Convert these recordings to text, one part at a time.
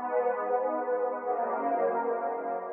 Thank you.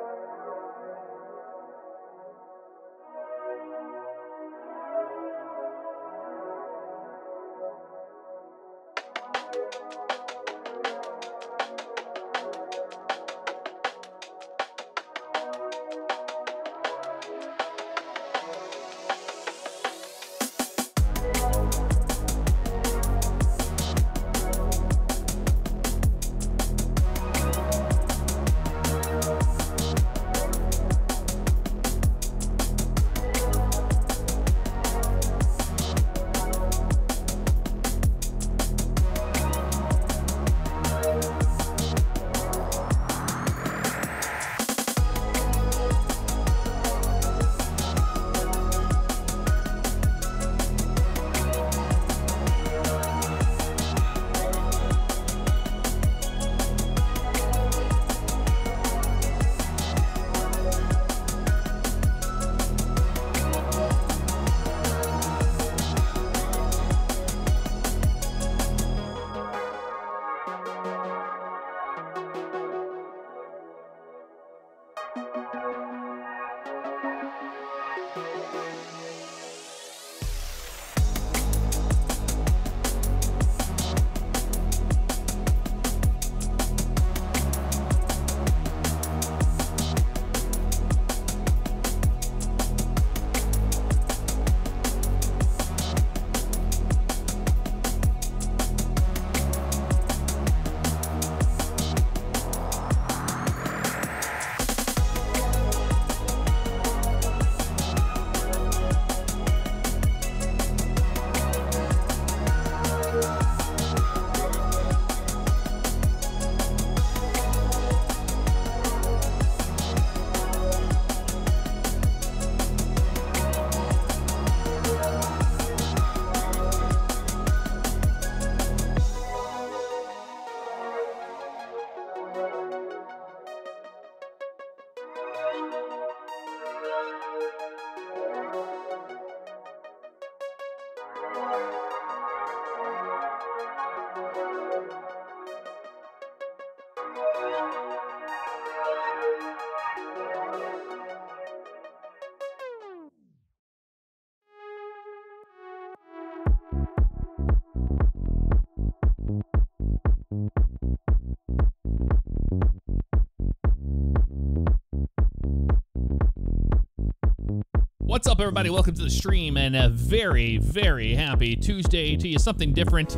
What's up, everybody? Welcome to the stream, and a very, very happy Tuesday to you. Something different.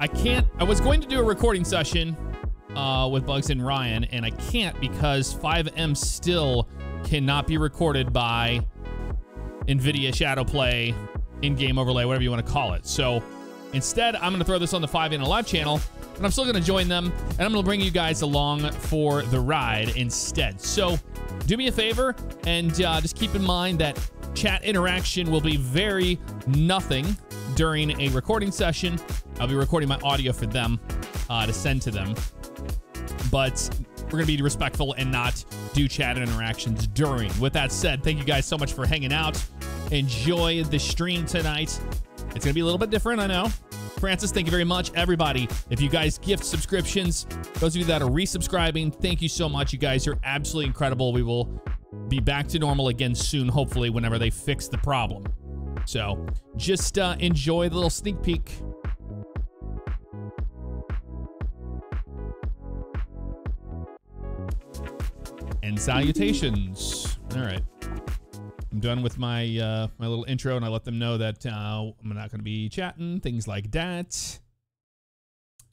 I can't. I was going to do a recording session uh, with Bugs and Ryan, and I can't because FiveM still cannot be recorded by NVIDIA Shadowplay, in-game overlay, whatever you want to call it. So instead, I'm going to throw this on the 5 in live channel, and I'm still going to join them, and I'm going to bring you guys along for the ride instead. So do me a favor and uh, just keep in mind that chat interaction will be very nothing during a recording session. I'll be recording my audio for them uh, to send to them. But we're going to be respectful and not do chat interactions during. With that said, thank you guys so much for hanging out. Enjoy the stream tonight. It's going to be a little bit different, I know. Francis, thank you very much. Everybody, if you guys gift subscriptions, those of you that are resubscribing, thank you so much. You guys are absolutely incredible. We will be back to normal again soon, hopefully, whenever they fix the problem. So just uh, enjoy the little sneak peek. And salutations. All right. I'm done with my uh, my little intro, and I let them know that uh, I'm not going to be chatting, things like that.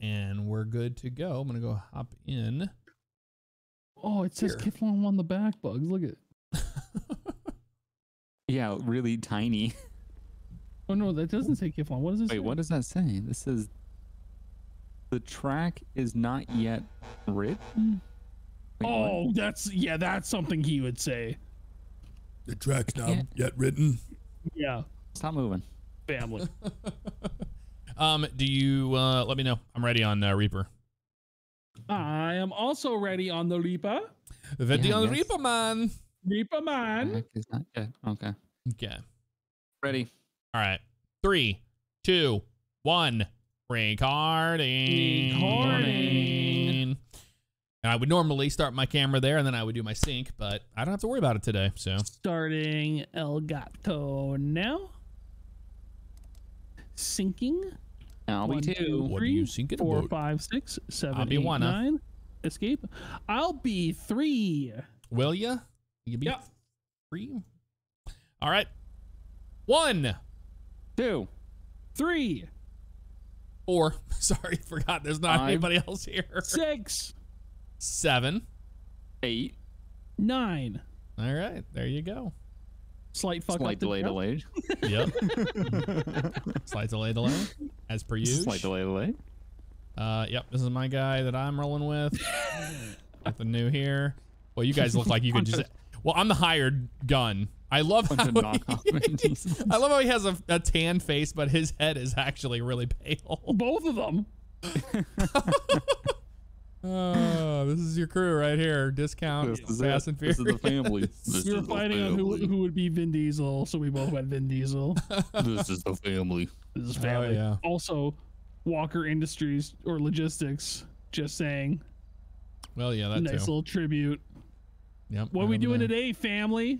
And we're good to go. I'm going to go hop in. Oh, it says Kiflon on the back, Bugs. Look at Yeah, really tiny. Oh, no, that doesn't say Kiflon. What does it say? Wait, say? what does that say? This says the track is not yet written. What? Oh, that's, yeah, that's something he would say. The track's not can't- yet written. Yeah, Stop moving. family. Um, do you uh, let me know? I'm ready on uh, Reaper. I am also ready on the Reaper. Ready Yeah, on yes. Reaper, man. Reaper man. Track is not yet. Okay. Okay. Ready. All right. Three, two, one. Recording. Recording. I would normally start my camera there and then I would do my sync, but I don't have to worry about it today. So Starting Elgato now. Syncing. I'll be One, two. two, What are you syncing four, about? five, six, seven, I'll be eight, one, huh? nine. Escape. I'll be three. will ya? You be Yep. free. All right. One, Two. Three. four. Sorry, forgot. There's not Five. anybody else here. Six. Seven. Eight. Nine. All right, there you go. Slight fuck Slight up the delay, Yep. Slight delay, delay, as per usual. Slight delay, delay. Uh, yep, this is my guy that I'm rolling with. Got the new here. Well, you guys look like you could just. Well, I'm the hired gun. I love Bunch how he, I love how he has a, a tan face, but his head is actually really pale. Both of them. Oh, this is your crew right here. Discount This is Fast it. and This is the family. This we were fighting on who, who would be Vin Diesel, so we both went Vin Diesel. This is the family. This is Oh, family. yeah. Also, Walker Industries or Logistics. Just saying. Well, yeah, that nice too. little tribute. Yep. What are we doing over today, family?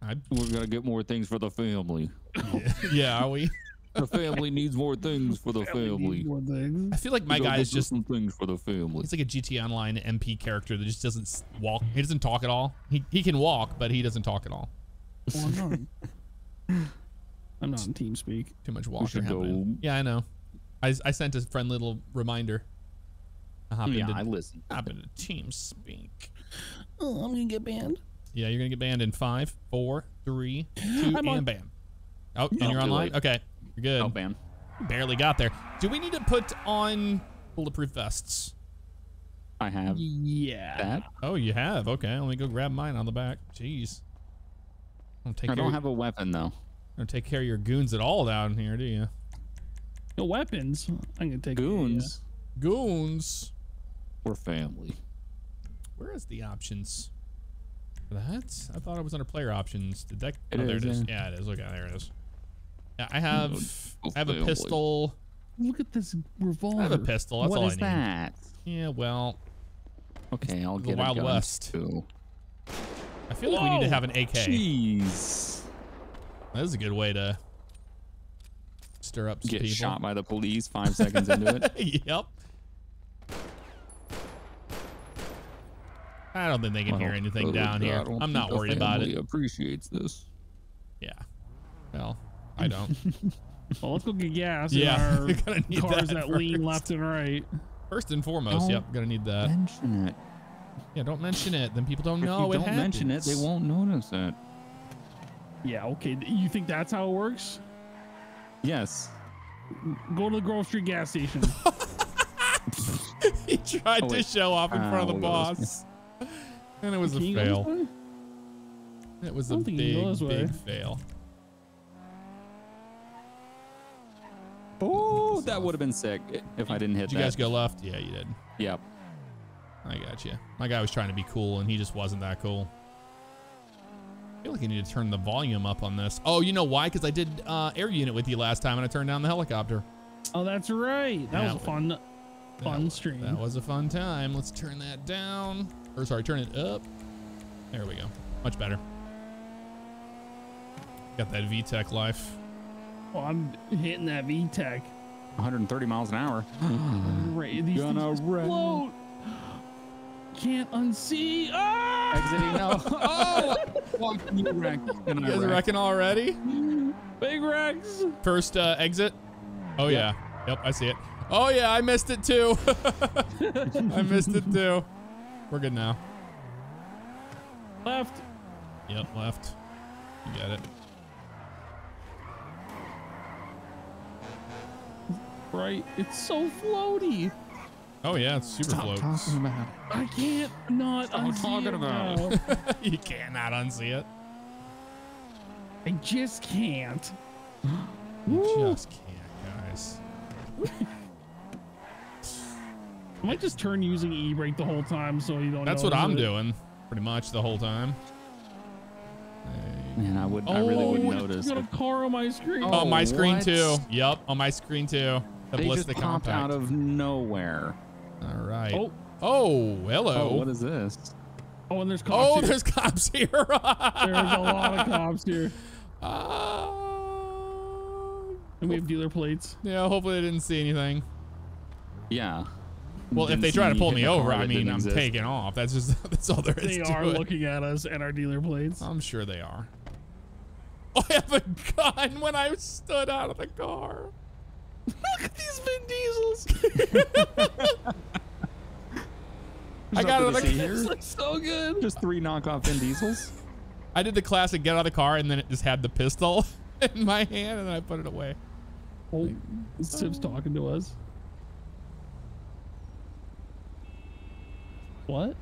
there. I, We're gonna get more things for the family. yeah, are we? The family needs more things for the family. More things. I feel like my We gotta guy is just some things for the family. He's like a GT Online MP character that just doesn't walk. He doesn't talk at all. He he can walk, but he doesn't talk at all. Well, I'm not. I'm not in TeamSpeak. Too much walking happening. go- Yeah, I know. I, I sent a friend little reminder. I hop Yeah, into, I listen. hop into TeamSpeak. Oh, I'm gonna get banned. Yeah, you're gonna get banned in five, four, three, two, I'm on- and ban. Oh, and you're too online. Okay, you're good. Oh man. Barely got there. Do we need to put on bulletproof vests? I have Yeah. that. Oh, you have. Okay, let me go grab mine on the back. Jeez. Don't take I don't have a weapon though. don't take care of your goons at all down here, do you? No weapons. I'm gonna take Goons. Goons. We're family. Where is the options for that? I thought it was under player options. Did that? It oh, there is, it is. yeah. Yeah, it is. Look, there it is. Yeah, I have. I have a pistol. Look at this revolver. I have a pistol. That's What all I need. that? Yeah, well, Okay, I'll The get Wild a gun West. too. I feel like we need to have an AK. Jeez. That is a good way to stir up some Get people. shot by the police five seconds into it. yep. I don't think they can hear anything down I here. I'm not worried about family it. Appreciates this. Yeah. Well, I don't. Well, let's go get gas. Yeah, in you're gonna our need cars that that, lean left and right. First and foremost, yep, Don't gonna need that. Mention it. Yeah, don't mention it. Then people don't If know you it don't mention it, they won't notice it. Yeah. Okay. You think that's how it works? Yes. Go to the Grove Street gas station. he tried Oh, to show off in Ah, front of the we'll go this boss, and it was Can a you go this fail. It was I a don't think you can go big, big fail. Oh, that would have been sick i- if I didn't hit Did you that. guys go left? Yeah, you did. Yep. I got you. My guy was trying to be cool, and he just wasn't that cool. I feel like I need to turn the volume up on this. Oh, you know why? Because I did uh, air unit with you last time, and I turned down the helicopter. Oh, that's right. That Yeah. was a fun, That fun was- stream. That was a fun time. Let's turn that down. Or sorry, turn it up. There we go. Much better. Got that VTEC life. Oh, I'm hitting that VTEC. 130 miles an hour. Right, these Gonna things wreck. explode. Can't unsee. Ah! Exiting now. oh! Fuck you, wreck. You guys wrecked. reckon already? Big Rex. First uh, exit. Oh yeah. Yep, I see it. Oh yeah, I missed it too. I missed it too. We're good now. Left. Yep, left. You got it. Right. It's so floaty. Oh yeah, it's super Stop floats. talking about it. I can't not Stop unsee talking it about now. you cannot unsee it. I just can't. You just can't, guys. I might just turn using e-brake the whole time so you don't. That's what I'm it. doing, pretty much the whole time. Man, I would. I Oh, really would it's notice. got if a car on my screen. Oh, my Oh, screen too. Yep, on my screen too. The They just ballistic popped compact. out of nowhere. All right. Oh, Oh, hello. Oh, what is this? Oh, and there's cops Oh, here. there's cops here. There's a lot of cops here. Ah. And we have dealer plates. yeah, hopefully they didn't see anything. Yeah. Well, if Didn't they try to pull me over, I mean, I'm exist. taking off. That's just that's all there is They to are it. looking at us and our dealer plates. I'm sure they are. Oh, I have a gun when I stood out of the car. Look at these Vin Diesels. I got out of nothing to the see car. here. This looks so good. Just three knockoff Vin Diesels. I did the classic get out of the car and then it just had the pistol in my hand and then I put it away. Oh, Sip's talking to us. What?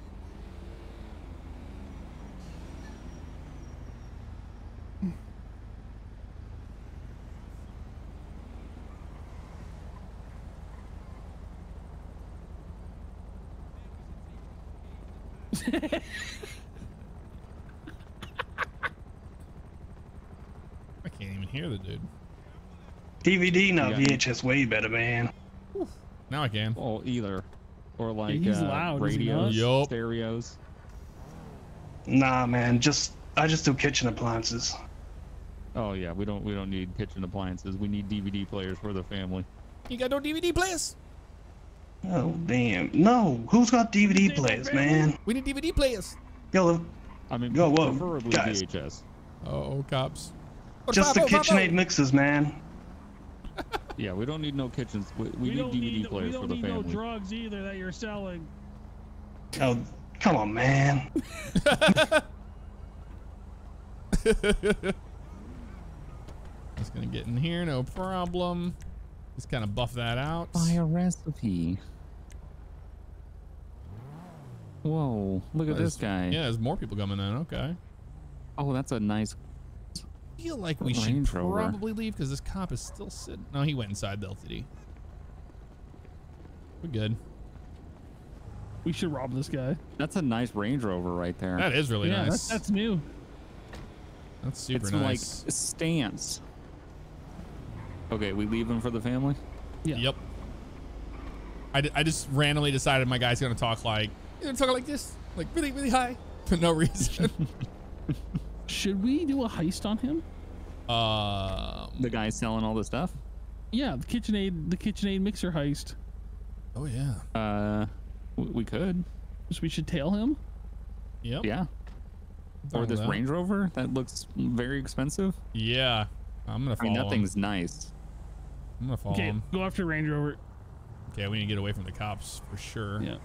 I can't even hear the dude. DVD, not Yeah. VHS, way better, man. Now I can. Oh, either. Or like he's uh, loud, radios, not? Yup. stereos. Nah, man, just I just do kitchen appliances. Oh yeah, we don't we don't need kitchen appliances. We need DVD players for the family. You got no DVD players? Oh damn, no, who's got DVD players, man? We need DVD players. Yo, uh, I mean, Yo, whoa, preferably guys. VHS. Oh, oh, cops. just the oh, oh. KitchenAid mixes, man. Yeah, we don't need no kitchens. We, we, need don't DVD need, players we don't for the need no family. drugs either that you're selling. Oh, come on, man. Just gonna get in here, no problem. Just kind of buff that out. Buy a recipe. Whoa, look at this guy. Yeah, there's more people coming in. Okay. Oh, that's a nice. I feel like we should Rover. probably leave because this cop is still sitting. No, he went inside the LTD. We're good. We should rob this guy. That's a nice Range Rover right there. That is really yeah, nice. that's, that's new. That's super it's nice. like stance. Okay, we leave him for the family. Yeah. Yep. I, d- I just randomly decided my guy's gonna talk like he's gonna talk like this, like really really high for no reason. Should we do a heist on him? um. The guy selling all the stuff. Yeah, the KitchenAid, the KitchenAid mixer heist. Oh yeah. Uh, we could. So we should tail him. Yep. Yeah. Or this that. Range Rover that looks very expensive. Yeah. I'm gonna I follow mean, that him. thing's nice. I'm gonna follow Okay, him. go after Range Rover. Okay, we need to get away from the cops for sure. Yeah.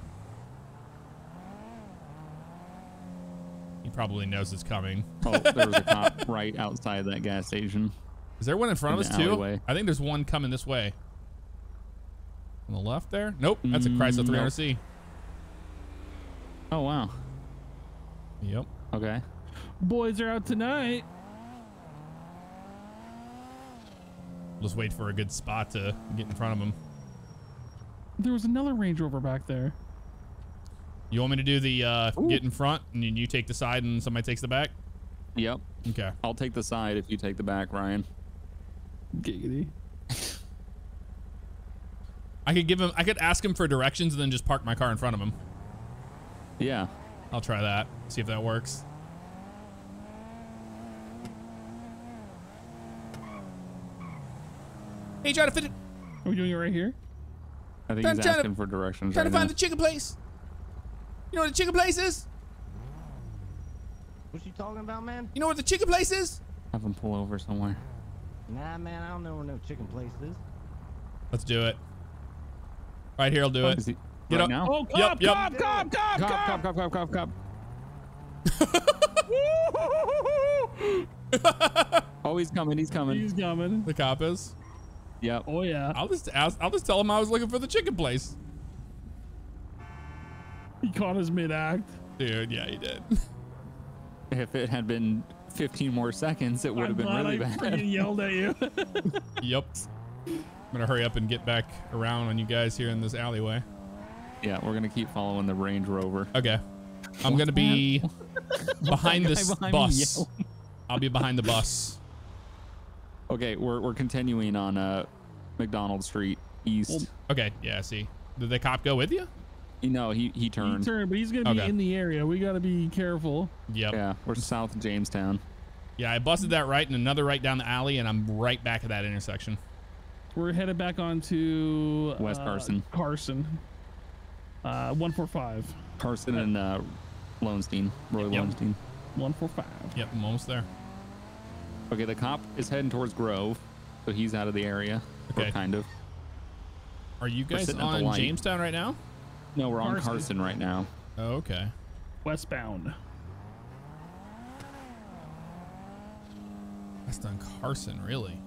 He probably knows it's coming. Oh, there was a cop right outside that gas station. Is there one in front In of us the too? I think there's one coming this way. On the left there? Nope, that's a Mm, Chrysler nope. 300C. Oh wow. Yep. Okay. Boys are out tonight. Just wait for a good spot to get in front of him. There was another Range Rover back there. You want me to do the uh, get in front and then you take the side and somebody takes the back? Yep. Okay. I'll take the side if you take the back, Ryan. Giggity. I could give him. I could ask him for directions and then just park my car in front of him. Yeah. I'll try that. See if that works. Hey, try to fit it. Are we doing it right here? I think I'm he's trying to- asking for directions Trying right to find now. the chicken place. You know where the chicken place is? What you talking about, man? You know where the chicken place is? Have him pull over somewhere. Nah, man, I don't know where no chicken place is. Let's do it. Right here, I'll do it. Is he, Get right up. now? Oh, cop, yep. cop, cop, cop, Cop, cop, cop, cop, cop, cop, cop. Oh, he's coming. He's coming. He's coming. The cop is. Yep. Oh yeah. I'll just ask. I'll just tell him I was looking for the chicken place. He caught us mid-act. Dude, yeah, he did. If it had been 15 more seconds, it would have I'm been glad really I bad. freaking yelled at you. yep. I'm gonna hurry up and get back around on you guys here in this alleyway. yeah, we're gonna keep following the Range Rover. Okay. I'm gonna be behind this behind bus. I'll be behind the bus. Okay, we're we're continuing on uh McDonald Street East. Well, Okay. Yeah. I See, did the cop go with you? No, he he He turned. turned, but he's gonna be Okay. in the area. We gotta be careful. Yep. Yeah. Yeah, we're south of Jamestown. Yeah, I busted that right and another right down the alley, and I'm right back at that intersection. We're headed back onto West uh, Carson. Carson. Uh, one four five. Carson and uh, Lowenstein, Roy Yep. Lowenstein. One four five. Yep, I'm almost there. Okay, the cop is heading towards Grove, so he's out of the area. Okay. kind of. Are you guys sitting on. Jamestown right now? No, we're on Carson. Carson right now. Oh, okay. Westbound. That's on Carson, really.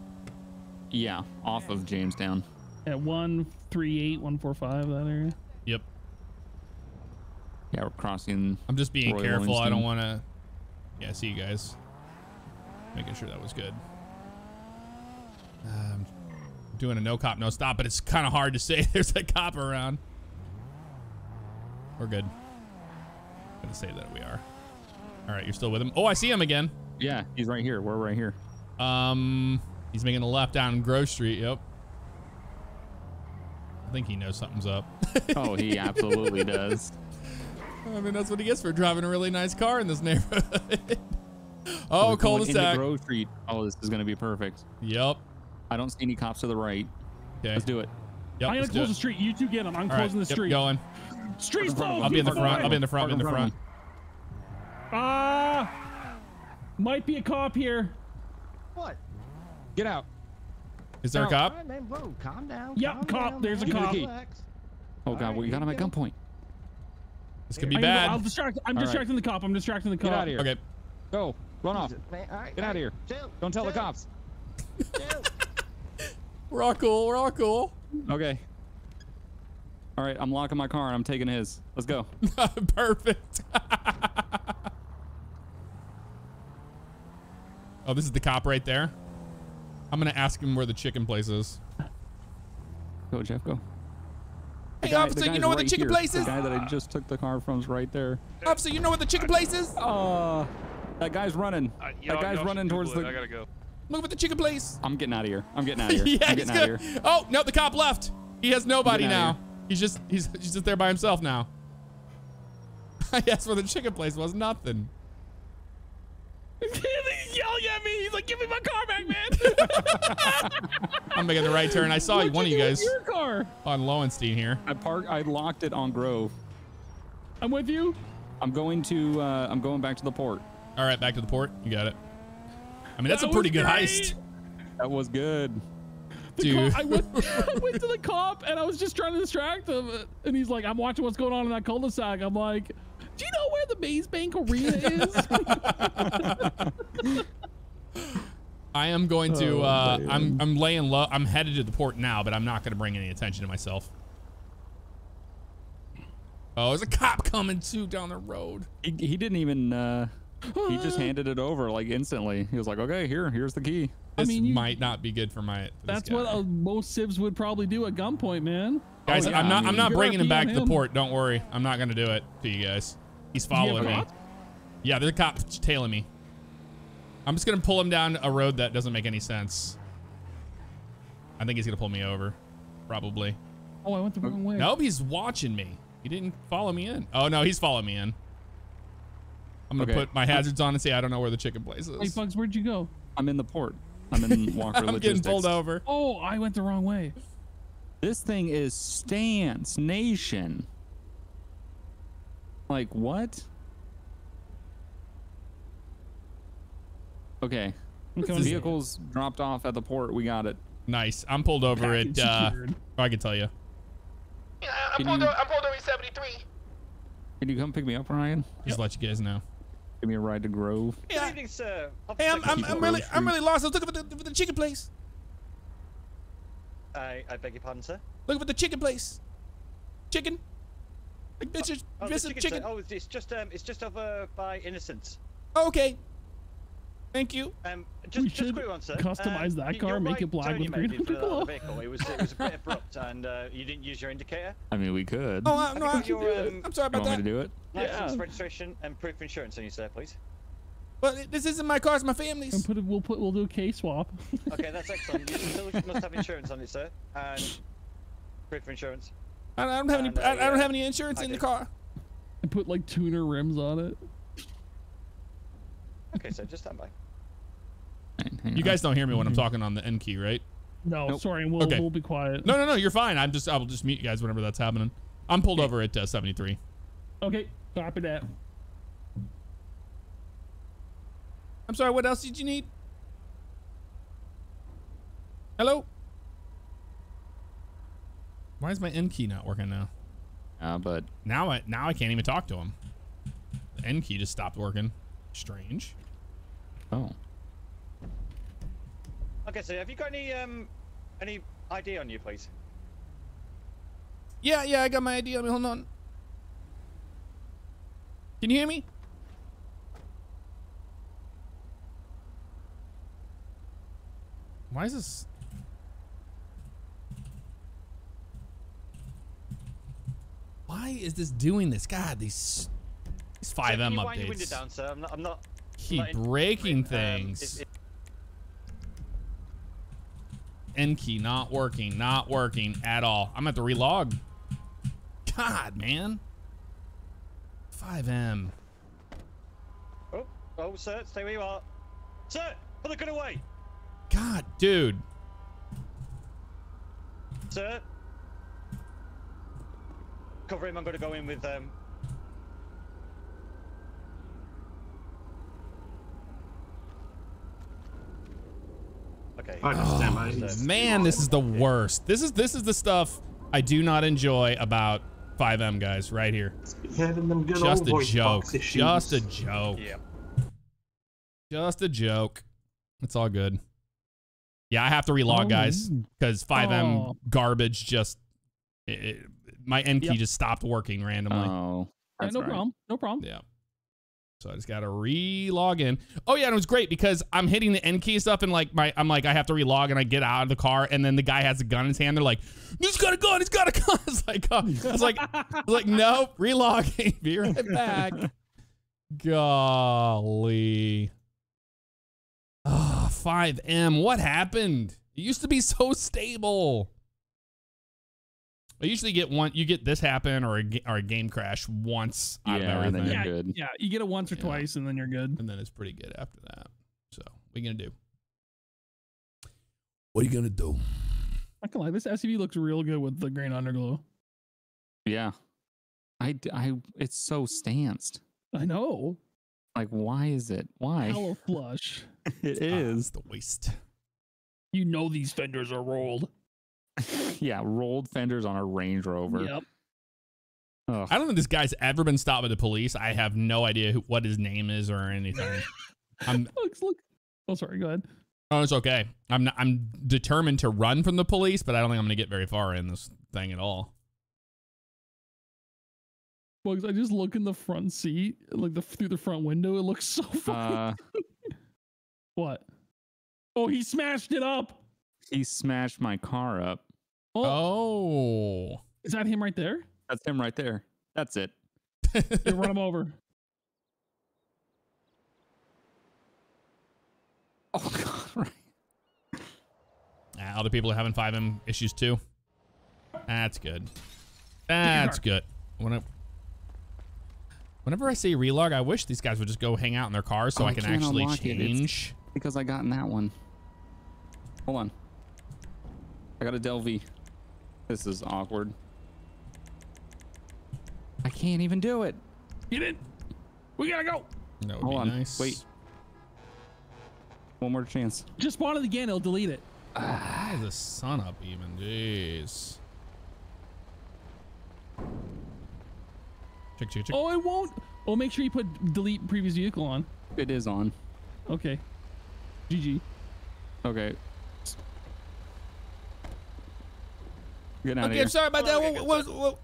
Yeah, off of Jamestown. At one three eight one four five that area. Yep. Yeah, we're crossing. I'm just being Roy careful. I don't want to. Yeah, see you guys. Making sure that was good. Um, doing a no cop, no stop, but it's kind of hard to say there's a cop around. We're good. I'm gonna say that we are. All right, you're still with him. Oh, I see him again. Yeah, he's right here. We're right here. Um, he's making a left down Grove Street. Yep. I think he knows something's up. Oh, he absolutely does. I mean, that's what he gets for driving a really nice car in this neighborhood. oh, We're going into cul-de-sac. Grove Street. Oh, this is gonna be perfect. Yep. I don't see any cops to the right. Okay. Let's do it. Yep, I'm gonna close the street. You two get him. I'm All right, closing the yep, street. going. Street's closed. I'll be in the front. I'll be in the front. In the front. Ah, might be a cop here. What? Get out. Is there a cop? right, man. Whoa, calm down. Yep, calm cop, down, there's a cop. Relax. Oh God, Alright, we got him at gunpoint. This could be I'm gonna bad. I'll distract. I'm All right. distracting the cop. I'm distracting the cop. Get out of here. Okay. Go. Run off. Jesus, man. All right, Get all outta right. here. Chill, Don't tell the cops. chill. We're all cool. We're all cool. Okay. All right, I'm locking my car and I'm taking his. Let's go. Perfect. oh, this is the cop right there. I'm gonna ask him where the chicken place is. Go, Jeff. Go. Hey, guy- officer, you guy's know where the chicken here. place is? The guy that I just took the car from is right there. Officer, you know where the chicken place is? Uh, that guy's running. Uh, that guy's running towards the. I gotta go. Look at the chicken place. I'm getting out of here. I'm getting out of here. yeah, I'm he's out of good. here. Oh no, the cop left. He has nobody now. He's just he's he's just there by himself now. I asked where the chicken place was. Nothing. He's yelling at me. He's like, "Give me my car back, man." I'm making the right turn. I saw What'd one of you guys Your car. on Lowenstein here. I park. I locked it on Grove. I'm with you. I'm going to. Uh, I'm going back to the port. All right, back to the port. You got it. I mean, that's That a pretty good great. heist, That was good. The dude. cop, I, went, I went to the cop and I was just trying to distract him. And he's like, I'm watching what's going on in that cul-de-sac. I'm like, do you know where the Maze Bank Arena is? I am going to. Oh, uh, man. I'm I'm laying low. I'm headed to the port now, but I'm not going to bring any attention to myself. Oh, there's a cop coming too down the road. He, he didn't even. Uh, he just handed it over like instantly. He was like, "Okay, here, here's the key." I This mean, you- might not be good for my. for That's what uh, most civs would probably do at gunpoint, man. Guys, Oh, yeah, I'm not. I I'm mean- not Your bringing him back to the port. Don't worry. I'm not going to do it to you guys. He's Do you have following me. cop? Yeah, there's a cop tailing me. I'm just gonna pull him down a road that doesn't make any sense. I think he's gonna pull me over, probably. Oh, I went the wrong way. Nope, he's watching me. He didn't follow me in. Oh no, he's following me in. I'm gonna Okay. put my hazards on and say I don't know where the chicken place is. Hey. Bugs, where'd you go? I'm in the port. I'm in Walker I'm getting pulled over. Oh, I went the wrong way. This thing is Stance Nation. Like what? Okay. I'm coming. Vehicles dropped off at the port. We got it. Nice. I'm pulled over Package at. Uh, oh, I can tell you. Yeah, I'm Can pulled, you- over, I'm pulled over at 73. Can you come pick me up, Ryan? Just let you guys know. Give me a ride to Grove. Yeah. Good evening, sir. Hey, I'm, I'm, I'm really Grove I'm really lost. I was looking for the, for the chicken place. I, I beg your pardon, sir. Looking for the chicken place. Chicken. Like Mr. Oh, the Mr. chicken. Chicken. Oh, it's just um, it's just over by Innocence. Oh, okay. Thank you. Um, just, We just should quick one, sir. customize um, that car, your make right it black turn with green made into the underglow. vehicle. It was it was a bit abrupt, and uh, you didn't use your indicator. I mean, we could. Oh, uh, Have no, you I, got your, um, I'm sorry you about want me to do it? License, Yeah. registration, and proof of insurance on you, sir, please. But this isn't my car. It's my And family's. put it, we'll put we'll do a K swap. Okay, that's excellent. You still must have insurance on it, sir, and proof of insurance. I I don't have any. And, uh, I, I don't yeah, have any insurance I in the car. I put like tuner rims on it. Okay, so just stand by. Hang- hang You on. guys don't hear me when I'm Mhm. talking on the N key, right? No, Nope. sorry, we'll Okay. we'll be quiet. No, no, no. You're fine. I'm just. I will just mute you guys whenever that's happening. I'm pulled over at uh, 73. Okay, copy that. I'm sorry. What else did you need? Hello. Why is my N key not working now? Uh, but Now I now I can't even talk to him. The N key just stopped working. Strange. oh, Okay, so have you got any um any ID on you, please? Yeah, yeah. I got my ID. Let me hold on. Can you hear me? Why is this? Why is this doing this? God, these Sir, FiveM can you wind your window updates down, sir. I'm not. I'm not. keep not in- breaking um, things. is- N key not working, not working at all. I'm at the relog. God, man. FiveM. Oh, oh, sir, stay where you are. Sir, put the gun away. God, dude. Sir. Cover him. I'm going to go in with um. Okay. I can stand by. Sir. Man, this is the worst. This is this is the stuff I do not enjoy about FiveM guys right here. Having them good Just a joke. Just a joke. Yeah. Just a joke. It's all good. Yeah, I have to relog, Oh, guys, because FiveM Oh. garbage just it, it- my N key Yep. just stopped working randomly. oh, Yeah, no right. problem. No problem. Yeah. So I just gotta re-log in. Oh yeah, and it was great because I'm hitting the N key stuff, and like my I'm like I have to re-log and I get out of the car, and then the guy has a gun in his hand. They're like, "He's got a gun! He's got a gun!" It's like, uh, I was like, I was like, nope, relogging. Be right back. Golly. Ah, FiveM. What happened? It used to be so stable. I usually get one. You get this happen or a, or a game crash once out Yeah, of and then everything you're Yeah, good. yeah. You get it once or Yeah. twice, and then you're good. and then it's pretty good after that. So what are you gonna do? What are you gonna do? Not gonna lie, this SUV looks real good with the green underglow. Yeah, I, I it's so stanced. I know. Like, why is it? Why? Hella flush. It Ah, it's the waste. You know these fenders are rolled. yeah, rolled fenders on a Range Rover. Yep. Ugh. I don't think this guy's ever been stopped by the police. I have no idea who, what his name is or anything. I'm Looks look. Oh, sorry. Go ahead. oh, it's okay. I'm not, I'm determined to run from the police, but I don't think I'm gonna get very far in this thing at all. Bugs, I just look in the front seat, like the through the front window. It looks so funny. Uh, what? Oh, he smashed it up. he smashed my car up. Oh, Oh. is that him right there? That's him right there. That's it. Here, run him over. Oh god, right. Ah, other people are having FiveM issues too. That's good. That's good. When I, whenever I say relog, I wish these guys would just go hang out in their cars so Oh, I I can actually unlock it. It's- change. Because I got in that one. Hold on. I got a Delvey. This is awkward. I can't even do it. Get in. We gotta go. That would Hold be on. nice. Wait. One more chance. Just spawn it again. It'll delete it. Why is the sun up even? Jeez. Check, check, check. Oh, it won't. Oh, make sure you put delete previous vehicle on. It is on. Okay. GG. Okay. Get out of okay, here. I'm sorry about Hold that. on, What, okay, what, what,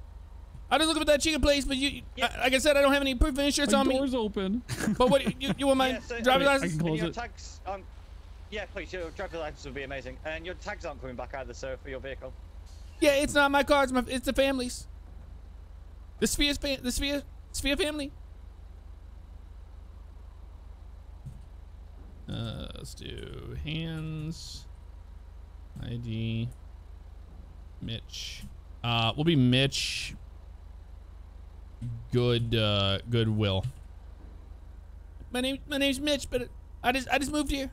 I was looking at that chicken place, but you, Yeah. I- like I said, I don't have any proof of insurance My on me. door's open. But what, you, you want my Yeah, so- driver's Wait, I license? can close your it. tags, um, yeah, please, your driver's license would be amazing. And your tags aren't coming back either, sir, for your vehicle. Yeah, it's not my car. It's, my, it's the family's. The Sphere, fa- the Sphere, Sphere family. Uh, let's do hands, ID, Mitch, Uh, we'll be Mitch. Good, uh, Goodwill. My name, my name's Mitch, but I just, I just moved here.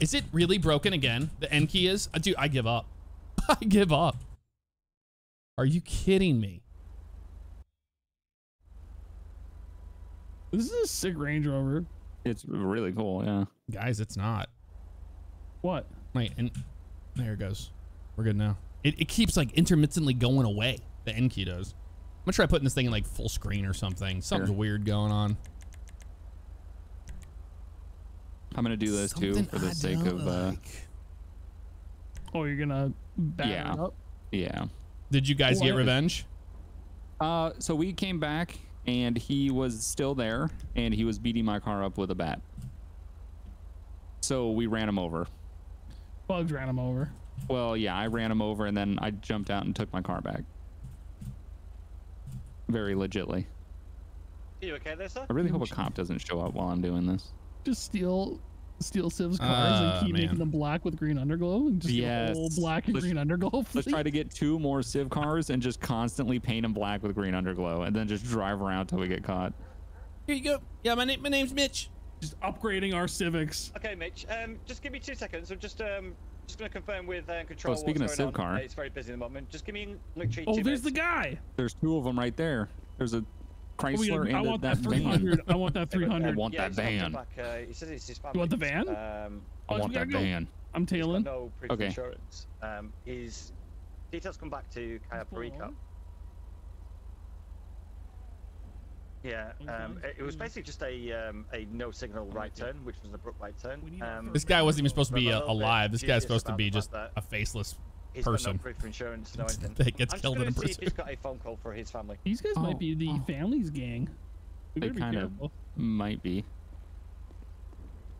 Is it really broken again? The N key is? Uh, dude, I give up. I give up. Are you kidding me? This is a sick Range Rover. It's really cool. Yeah. Guys, it's not. What? Wait, and there it goes. We're good now. It, it keeps like intermittently going away. The N key does. I'm gonna try putting this thing in like full screen or something. Something's Sure. weird going on. I'm gonna do this too for the I sake don't of uh, like. Oh, you're gonna batter Yeah. up? yeah. Did you guys get revenge? Uh, so we came back and he was still there and he was beating my car up with a bat. So we ran him over. Bugs ran him over. Well, yeah, I ran him over and then I jumped out and took my car back. Very legitly. Are You okay there, sir? I really hope a cop doesn't show up while I'm doing this. Just steal steal Civ's cars Ah, and keep man. making them black with green underglow and just get a whole black and Let's- green underglow. Let's try to get two more Civ cars and just constantly paint them black with green underglow and then just drive around till we get caught. Here you go. Yeah, my name, my name's Mitch. just upgrading our Civics. Okay, Mitch. Um, just give me two seconds. I'm just um, just gonna confirm with uh, control. Oh, speaking of going Civ car. Uh, It's very busy at the moment. Just give me literally Oh, two there's the guy. There's two of them right there. There's a Oh, Chrysler gotta- I and a, want that that van. 300. I want that Hey, but, um, 300. want yeah, that van. Back, uh, he says it's his family. want the van? Um, I Oh, want we that gotta go. van. I'm he's got tailing. no proof Okay. of insurance. Um, his details come back to Cayo Full Perico. on. Yeah, um, it, it was basically just a um, a no signal right turn, which was an abrupt right turn. We need our Um, This guy wasn't even supposed to be a uh, alive. This guy's supposed to be just a faceless he's got person no proof of insurance, no anything. that gets I'm just killed in gonna a see if pursuit. he's got a phone call for his family. These guys might Oh, be the oh. families gang. We They better be kind of might be.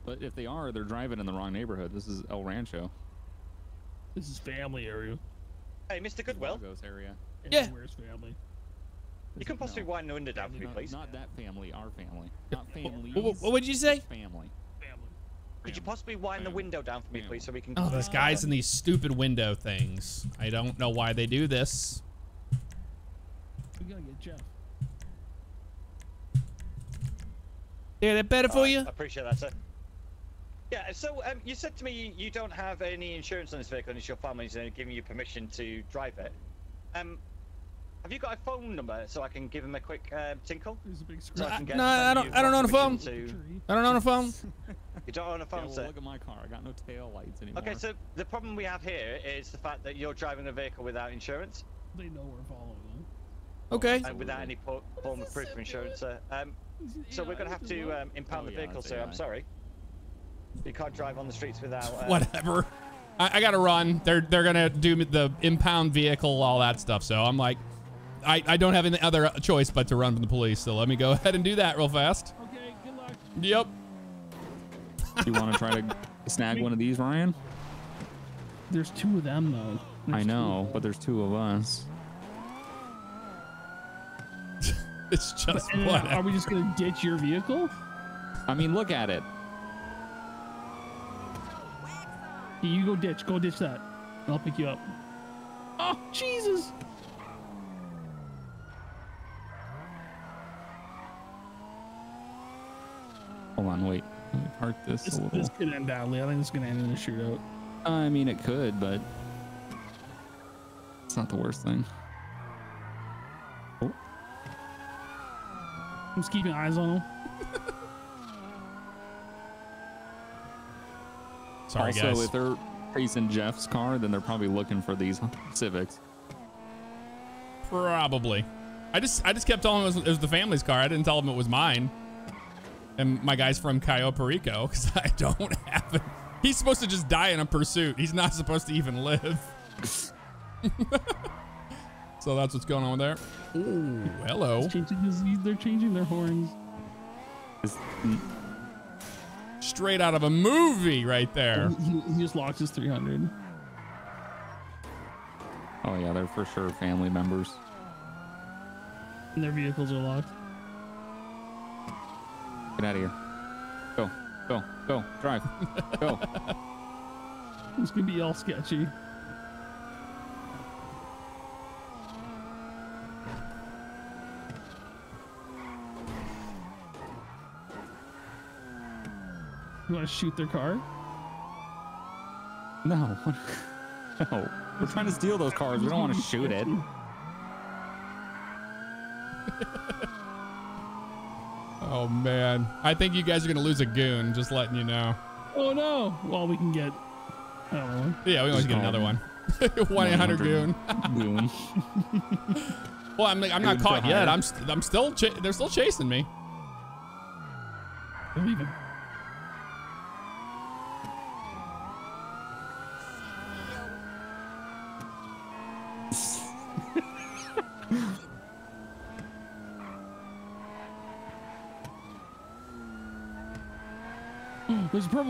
But if they are, they're driving in the wrong neighborhood. This is El Rancho. This is family area. Hey, Mr. Goodwill, Vagos area. Yeah. Where's family? You can possibly No. wind the window down for me, please. not that family, our family. Not families. What, what would you say? Family. Family. Could you possibly wind the window down for me, Family. please, so we can? Oh, these guys in these stupid window things. I don't know why they do this. We gotta get Jeff. Yeah, that better for Alright, you? I appreciate that, sir. Yeah, so um, you said to me you don't have any insurance on this vehicle and it's your family's uh, giving you permission to drive it. Um, have you got a phone number so I can give him a quick uh, tinkle? There's a big So scratch. I no, I don't- you I don't own a phone. To... I don't own a phone. You don't own a Yeah, phone, well, sir. look at my car. I got no tail lights anymore. Okay, so the problem we have here is the fact that you're driving a vehicle without insurance They know we're following them. Okay. and without any po- form of proof of insurance, sir. Um, so we're going to have to um, impound Oh, the vehicle, that's sir. I'm sorry. You can't drive on the streets without. Uh, Whatever. I, I gotta run. They're they're gonna do the impound vehicle, all that stuff. So I'm like, I, I don't have any other choice but to run from the police. So let me go ahead and do that real fast. Okay, good luck. Yep. you want to try to snag one of these, Ryan? There's two of them though. I There's two know, but there's two of us. It's just them. And uh, are we just gonna ditch your vehicle? I mean, look at it. You go ditch. Go ditch that. I'll pick you up. Oh Jesus! Hold on, wait. Let me park this This, a little. this could end badly. I think this is gonna end in a shootout. I mean, it could, but it's not the worst thing. Oh, I'm just keeping eyes on him. Sorry, also, guys. if they're chasing Jeff's car, then they're probably looking for these Civics. Probably. I just I just kept telling them it was, it was the family's car. I didn't tell them it was mine. And my guy's from Cayo Perico because I don't have it. He's supposed to just die in a pursuit. He's not supposed to even live. so that's what's going on there. Ooh, hello. Changing his, they're changing their horns. Straight out of a movie right there. He, he just locked his 300. Oh yeah, they're for sure family members. And their vehicles are locked. Get out of here. Go, go, go, drive, go. It's gonna be all sketchy. You want to shoot their car? No. no. We're trying to steal those cars. We don't want to shoot it. Oh man, I think you guys are gonna lose a goon. Just letting you know. Oh no! Well, we can get. I don't know. Yeah, we always Just get another them. one. One eight hundred goon. Goon. Well, I'm like, I'm not caught yet. I'm st- I'm still ch- they're still chasing me. Don't even.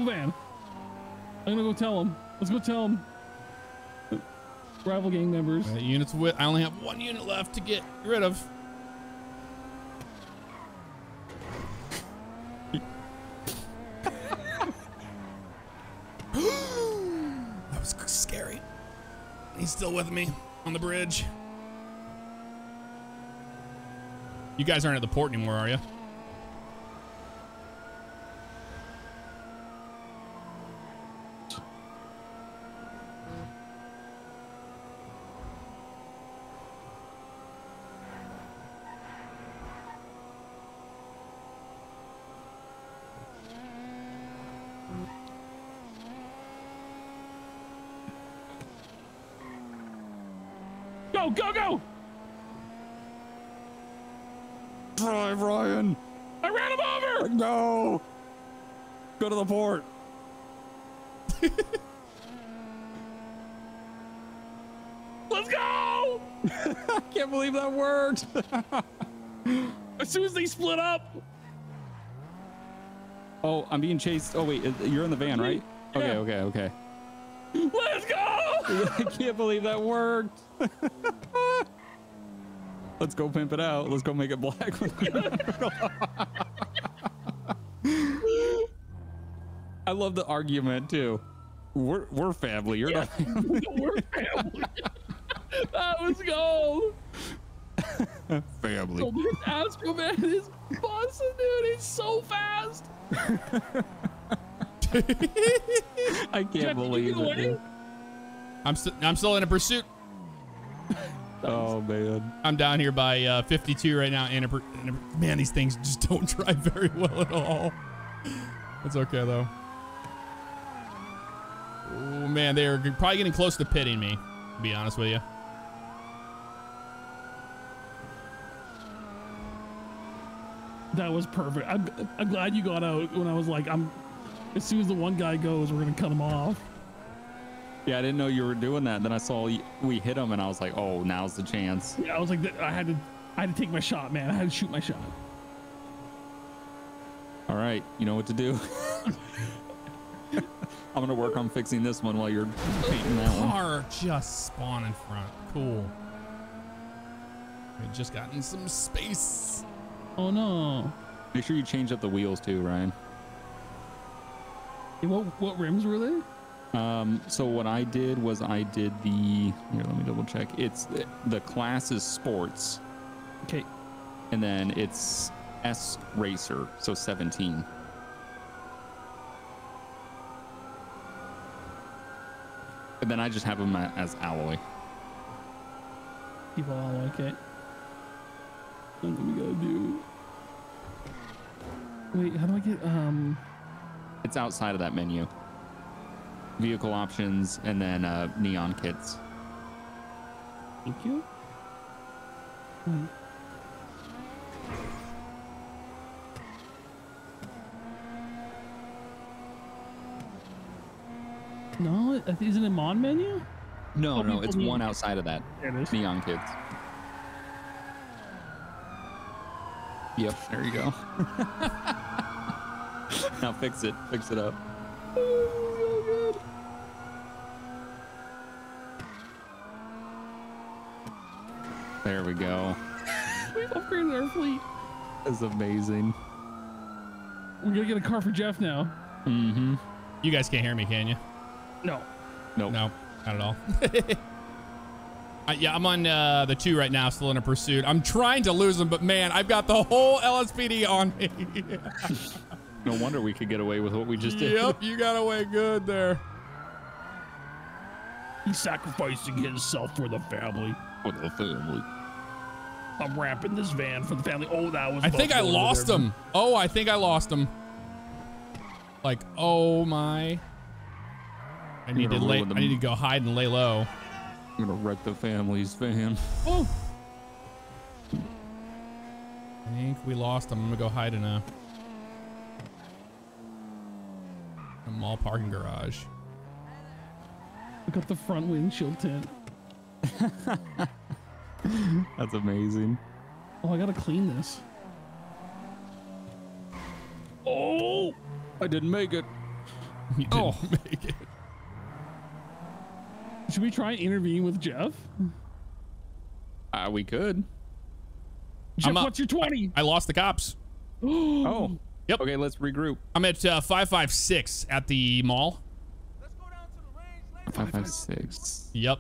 There's van. I'm gonna go tell him. Let's go tell him. Rival gang members. Uh, units with I only have one unit left to get rid of. that was scary. He's still with me on the bridge. You guys aren't at the port anymore, are you? Go, go, go! Drive, Ryan. I ran him over! No. Go to the port. Let's go! I can't believe that worked. As soon as they split up, oh, I'm being chased. Oh wait, you're in the van, right? Okay, okay, okay. let's go! I can't believe that worked. Let's go pimp it out. Let's go make it black. Love the argument too. We're we're family. You're not. We're family. that was gold. family. Oh, this Astro Man is busting, dude. He's so fast. I can't Jeff, believe it. dude. I'm st- I'm still in a pursuit. Oh man. I'm down here by uh, 52 right now. And a and a- man, these things just don't drive very well at all. It's okay though. Oh man, they are probably getting close to pitting me. To be honest with you. That was perfect. I'm, I'm glad you got out when I was like, I'm. As soon as the one guy goes, we're gonna cut him off. Yeah, I didn't know you were doing that. Then I saw we hit him, and I was like, "Oh, now's the chance." Yeah, I was like, I had to, I had to take my shot, man. I had to shoot my shot. All right, you know what to do. I'm gonna work on fixing this one while you're painting that one. Car just spawn in front. Cool. We just gotten some space. Oh no. Make sure you change up the wheels too, Ryan. What what rims were they? Um, so what I did was I did the here. Let me double check. It's the, the class is sports, Okay. and then it's S racer, so 17. And then I just have them as alloy. People all like it. What do we gotta do? Wait, how do I get um? It's outside of that menu. Vehicle options and then uh, neon kits. Thank you. Wait. No, isn't it mon menu? No, Oh, no, it's need- one outside of that. There it is. Neon kids. Yep, there you go. now fix it. Fix it up. There we go. We've upgraded our fleet. That's amazing. We're gonna get a car for Jeff now. Mm-hmm. You guys can't hear me, can you? No. Nope. No, not at all. Uh, yeah, I'm on uh, the two right now, still in a pursuit. I'm trying to lose them, but man, I've got the whole LSPD on me. No wonder we could get away with what we just did. Yep, you got away good there. He's sacrificing himself for the family. For the family. I'm wrapping this van for the family. Oh, that was. I think I lost there. him. Oh, I think I lost him. Like, oh my. I need to lay. I need to go hide and lay low. I'm gonna wreck the family's van. Oh, I think we lost him. I'm gonna go hide in a, a mall parking garage. look at the front windshield tint. That's amazing. Oh, I gotta clean this. Oh, I didn't make it. You didn't Oh. make it. Should we try intervening with Jeff? Uh, we could. Jeff, up. what's your twenty? I lost the cops. Oh. Yep. Okay, let's regroup. I'm at uh, 556 at the mall. Five five six. Yep.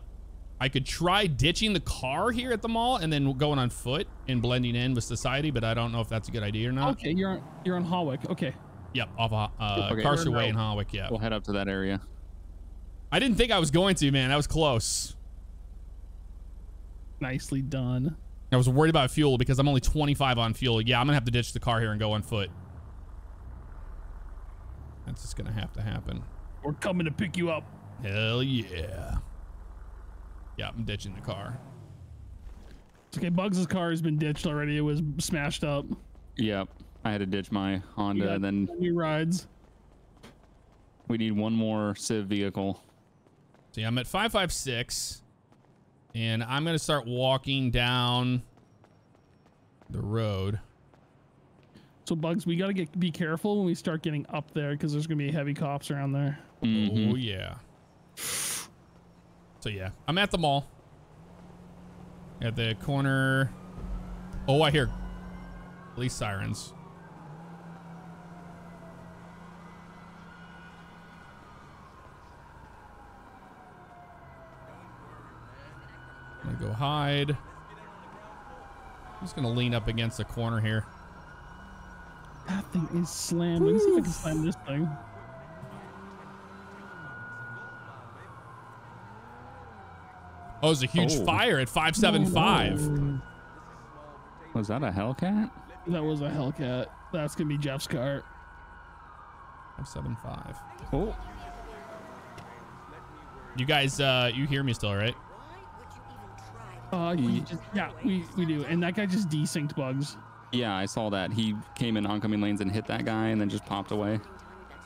I could try ditching the car here at the mall and then going on foot and blending in with society, but I don't know if that's a good idea or not. Okay, you're on you're on Hawick. Okay. Yep, off of uh, Okay. Carcer Way in Hawick. Yeah. We'll head up to that area. I didn't think I was going to, man. That was close. Nicely done. I was worried about fuel because I'm only 25 on fuel. Yeah, I'm gonna have to ditch the car here and go on foot. That's just gonna have to happen. We're coming to pick you up. Hell yeah. Yeah, I'm ditching the car. It's okay. Bugs' car has been ditched already. It was smashed up. Yep. I had to ditch my Honda, and then new rides. we need one more Civ vehicle. So yeah, I'm at 556, and I'm gonna start walking down the road. So Bugs, we gotta get be careful when we start getting up there because there's gonna be heavy cops around there. Mhm. Oh yeah. So yeah, I'm at the mall. At the corner. Oh, I hear police sirens. I'm gonna go hide. I'm just gonna lean up against the corner here. That thing is slammed. Let me see if I can slam this thing. Oh, there's a huge Oh. fire at 575. Was that a Hellcat? That was a Hellcat. That's gonna be Jeff's car. 575. Oh. You guys, uh, you hear me still, right? Uh, we just, yeah, we, we do. And that guy just desynced Bugs. Yeah, I saw that. He came in oncoming lanes and hit that guy and then just popped away.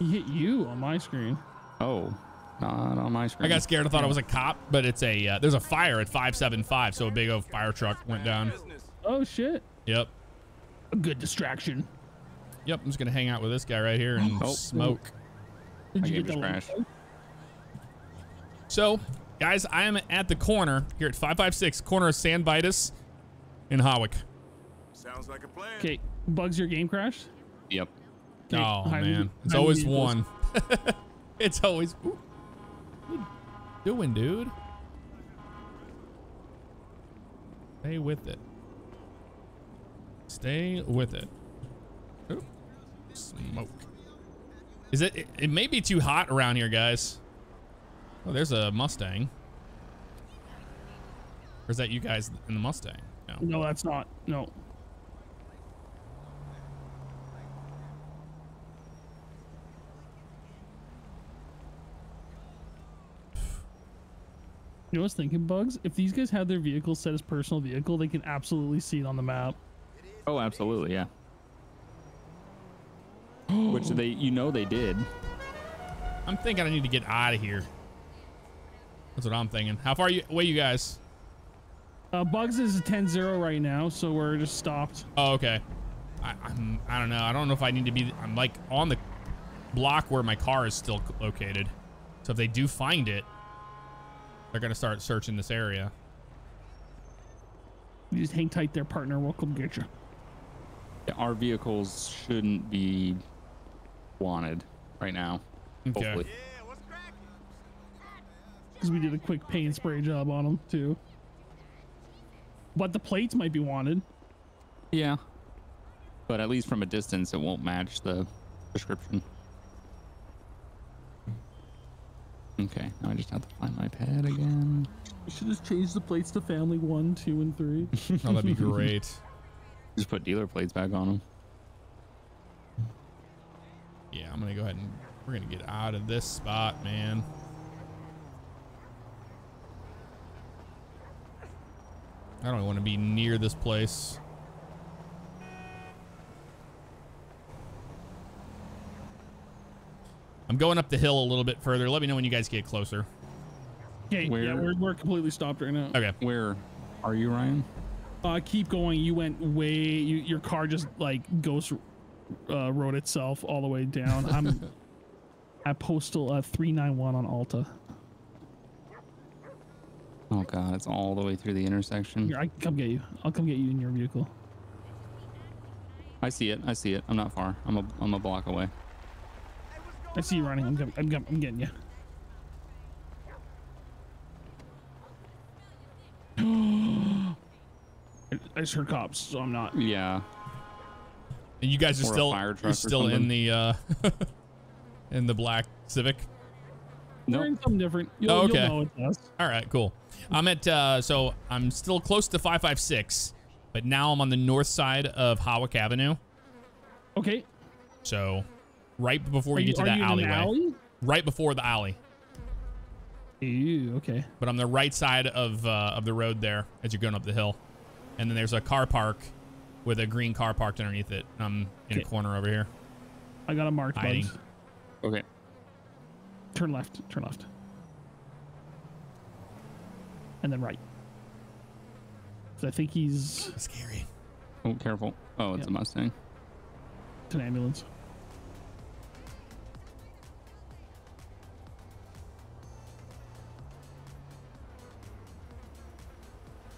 He hit you on my screen. Oh, not on my screen. I got scared. I thought it was a cop, but it's a uh, there's a fire at 575, so a big old fire truck went down. Oh shit! Yep. A good distraction. Yep. I'm just gonna hang out with this guy right here and Oh. smoke. Did My you game get just that crashed. one? So, guys, I am at the corner here at 556, corner of San Vitus in Hawick. Sounds like a plan. Okay, Bugs, your game crashed. Yep. Okay, Oh hide- man, it's hide always vehicles. one. it's always. Ooh. What you doing, dude? Stay with it. Stay with it. Ooh. Smoke. Is it, it? It may be too hot around here, guys. Oh, there's a Mustang. Or is that you guys in the Mustang? No. No, that's not. No. You know what's thinking, Bugs? If these guys had their vehicle set as personal vehicle, they can absolutely see it on the map. Oh, absolutely, yeah. Which they, you know, they did. I'm thinking I need to get out of here. That's what I'm thinking. How far you away, you guys? Uh, Bugs is 10-0 right now, so we're just stopped. Oh, okay. I, I'm. I don't know. I don't know if I need to be. I'm like on the block where my car is still located. So if they do find it, they're gonna start searching this area. You just hang tight there, partner. We'll come get you. Our vehicles shouldn't be wanted right now. Okay. Hopefully. Because we did a quick paint spray job on them, too. But the plates might be wanted. Yeah. But at least from a distance, it won't match the prescription. Okay, now I just have to find my pad again. You should just change the plates to family one, two, and three. Oh, that'd be great. Just put dealer plates back on them. Yeah, I'm gonna go ahead and we're gonna get out of this spot, man. I don't want to be near this place. I'm going up the hill a little bit further. Let me know when you guys get closer. Okay, yeah, we're, we're completely stopped right now. Okay. Where are you, Ryan? Uh, keep going. You went way. You, your car just like ghost uh, rode itself all the way down. I'm at postal uh, 391 on Alta. Oh god, it's all the way through the intersection. Here, I can come get you. I'll come get you in your vehicle. I see it. I see it. I'm not far. I'm a I'm a block away. I see you running. I'm, com- I'm, com- I'm getting you. I I just heard cops, so I'm not. Yeah. And you guys are Or still fire you're still in the uh in the black Civic. We're Nope. in something different. You'll, Oh, you'll okay. know. All right, cool. I'm at uh so I'm still close to 556, but now I'm on the north side of Hawick Avenue. Okay. So right before you you, get to that you in an alleyway. alley? Right before the alley. Ew, okay. But I'm the right side of uh, of the road there as you're going up the hill. And then there's a car park with a green car parked underneath it. I'm in a corner over here. I got a marked Hiding. Okay. Turn left. Turn left. And then right. 'Cause I think he's Scary. Oh, careful. Oh, it's Yep. a Mustang. it's an ambulance.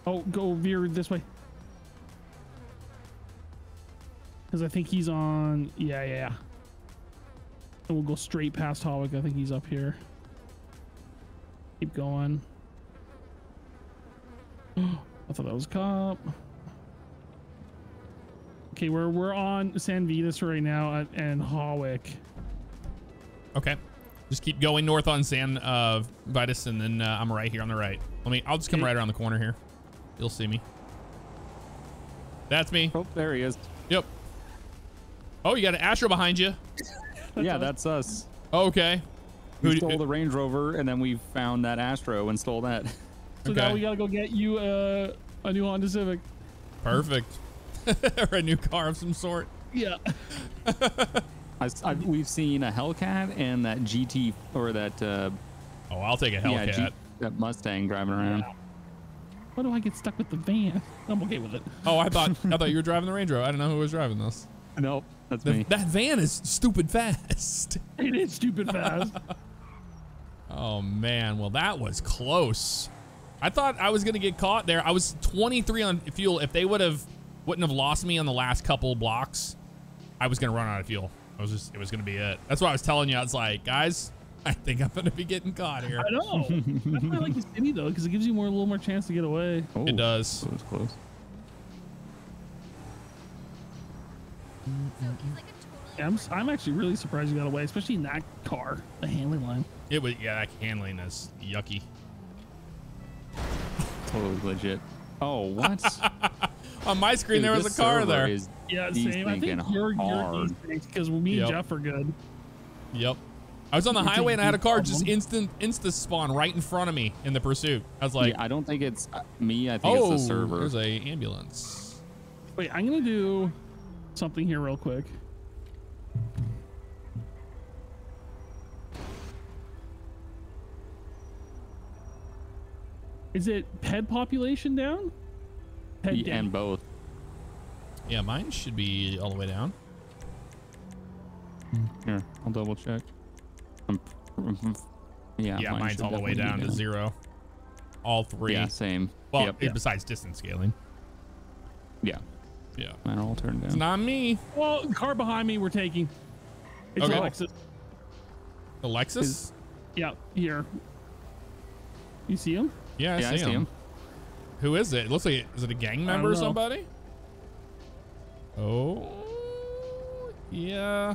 Oh, go veer this way. Because I think he's on. Yeah, yeah, yeah. And we'll go straight past Hawick. I think he's up here. Keep going. I thought that was a cop. Okay, we're we're on San Vitus right now at, and Hawick. Okay. Just keep going north on San uh, Vitus, and then uh, I'm right here on the right. Let me. I'll just come Okay. right around the corner here. You'll see me. That's me. Oh, there he is. Yep. Oh, you got an Astro behind you. yeah, that's us. Okay. We Who- stole the Range Rover, and then we found that Astro and stole that. So Okay. now we gotta go get you uh, a new Honda Civic. Perfect. or a new car of some sort. Yeah. I, have we've seen a Hellcat and that GT or that uh, Oh, I'll take a yeah, Hellcat. G- that Mustang driving around. Why do I get stuck with the van? I'm okay with it. oh, I thought I thought you were driving the Range Rover. I didn't know who was driving this. Nope, that's The- me. that van is stupid fast. It is stupid fast. Oh man, well that was close. I thought I was gonna get caught there. I was 23 on fuel. If they would have wouldn't have lost me on the last couple blocks, I was gonna run out of fuel. I was just it was gonna be it. That's why I was telling you. I was like, guys, I think I'm gonna be getting caught here. I know. That's why I like the city though, because it gives you more a little more chance to get away. Oh, It does. That was close. Yeah, I'm, s- I'm actually really surprised you got away, especially in that car, the handling line. It was yeah. That handling is yucky. Totally legit. Oh, what? On my screen Dude, there was a car server there. Is Yeah, same. I think you're you're because me Yep. and Jeff are good. Yep. I was on the It's highway and I had a big car just problem. instant insta spawn right in front of me in the pursuit. I was like, yeah, I don't think it's uh, me. I think oh, it's the server. there's a ambulance. Wait, I'm gonna do something here real quick. Is it ped population down? Ped Yeah, down. and both. Yeah, mine should be all the way down. Here, I'll double check. Um, yeah, Yeah, mine mine's all the way definitely down to zero. All three. Yeah, same. Well, yep. it- besides distance scaling. yeah, Yeah. mine are all turned It's down. not me. Well, the car behind me we're taking. It's Okay. Alexis. The Lexus? Is- Yeah, here. You see him? yeah, I, yeah, see, I see him. him. Who is it? It looks like is it a gang member or somebody? Oh, yeah.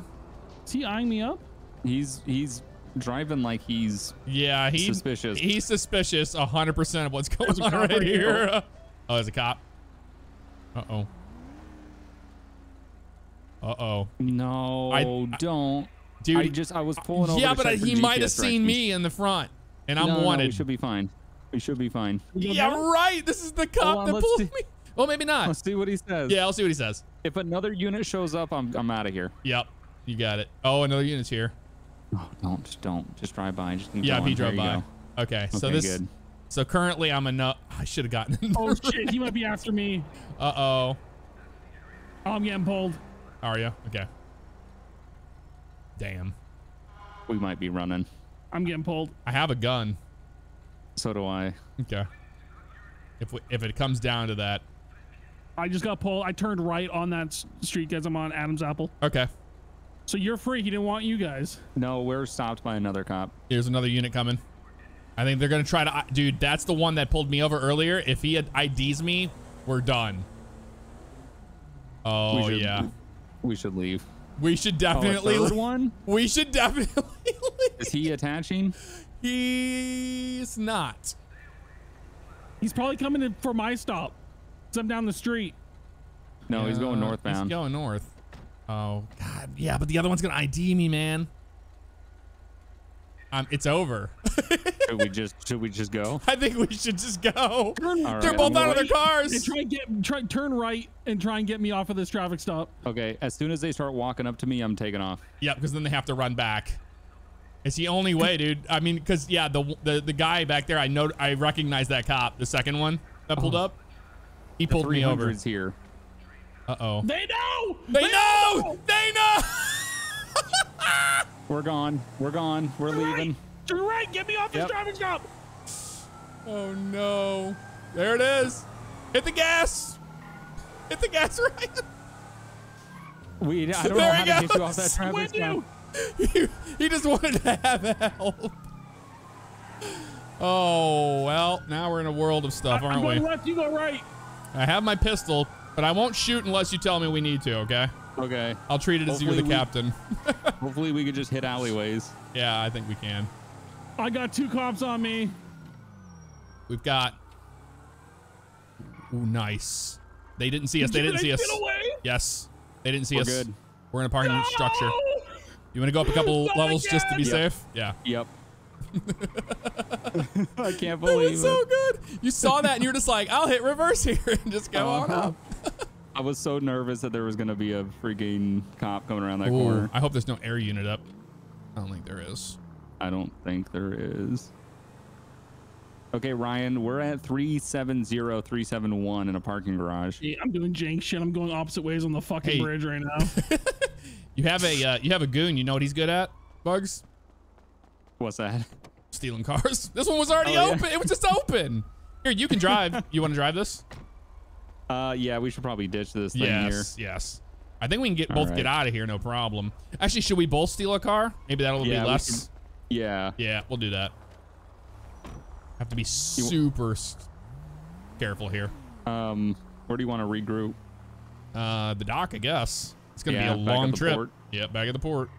Is he eyeing me up? He's he's driving like he's Yeah, he, Suspicious. He's suspicious 100% of what's going There's on right right here. here. Oh, there's a cop. Uh-oh. Uh-oh. no, I- don't. Dude, I just I was pulling over. yeah, to but he might have seen me in the front, and I'm No, no, wanted. we should be fine. We should be fine. Yeah, down? right. This is the cop on, that pulled see. me. Well, maybe not. Let's see what he says. Yeah, I'll see what he says. If another unit shows up, I'm I'm out of here. Yep, you got it. Oh, another unit's here. Oh, don't just don't just drive by. Just keep Yeah, going. he There drove by. go. Okay, so Okay, this. good. So currently, I'm a no. I should have gotten. Oh shit, he might be after me. Uh oh. Oh, I'm getting pulled. Are you? Okay. Damn. We might be running. I'm getting pulled. I have a gun. So do I. Okay. If we, if it comes down to that. I just got pulled. I turned right on that street as I'm on Adam's Apple. Okay. So you're free. He didn't want you guys. No, we're stopped by another cop. Here's another unit coming. I think they're gonna try to. Dude, that's the one that pulled me over earlier. If he had IDs me, we're done. Oh we should, yeah. We should leave. We should Oh, a definitely. third leave. one? We should definitely. leave. Is he attaching? He's not. He's probably coming in for my stop. Some down the street. No, he's going Uh, northbound. He's going north. Oh God, yeah, but the other one's gonna ID me, man. Um, it's over. should we just should we just go? I think we should just go. All They're right, both I'm out of their cars. And cars. try and get try turn right and try and get me off of this traffic stop. Okay, as soon as they start walking up to me, I'm taking off. Yep, because then they have to run back. It's the only way, dude. I mean, because yeah, the, the the guy back there, I know, I recognize that cop, the second one that pulled up. He The pulled me over. 300's here. Uh oh. They know. They know. They know. We're gone. We're gone. We're Turn leaving. right. Turn right. Get me off this Yep. job. Oh no. There it is. Hit the gas. Hit the gas right. We I don't know how he to get you off that traffic When stop. you. he, he just wanted to have help. Oh well, now we're in a world of stuff, I'm aren't going we? left. You go right. I have my pistol, but I won't shoot unless you tell me we need to. Okay? Okay. I'll treat it as you're the Hopefully we- captain. Hopefully we could just hit alleyways. yeah, I think we can. I got two cops on me. We've got. Ooh, nice. They didn't see us. They Did didn't I see us. away? Yes, they didn't see We're us. good. We're in a parking No! structure. You want to go up a couple Not levels just to be again! safe? Yeah. Yep. I can't believe That believe was so good. You saw that and you're just like, I'll hit reverse here and just go on Uh-huh. up. I was so nervous that there was gonna be a freaking cop coming around that Ooh, corner. I hope there's no air unit up. I don't think there is. I don't think there is. Okay, Ryan, we're at 370371 in a parking garage. Hey, I'm doing jank shit. I'm going opposite ways on the fucking Hey. bridge right now. You have a uh, you have a goon. You know what he's good at? Bugs What's that? stealing cars. This one was already Oh, yeah. open. It was just open. Here, you can drive. you want to drive this? Uh, yeah, we should probably ditch this thing here. Yes. Yes. I think we can get All both right. get out of here, no problem. Actually, should we both steal a car? Maybe that'll Yeah, be less. here. Yeah. Yeah, we'll do that. Have to be super careful here. Um, where do you want to regroup? Uh, the dock, I guess. It's gonna Yeah, be a back at long the trip. port. Yeah, back at the port.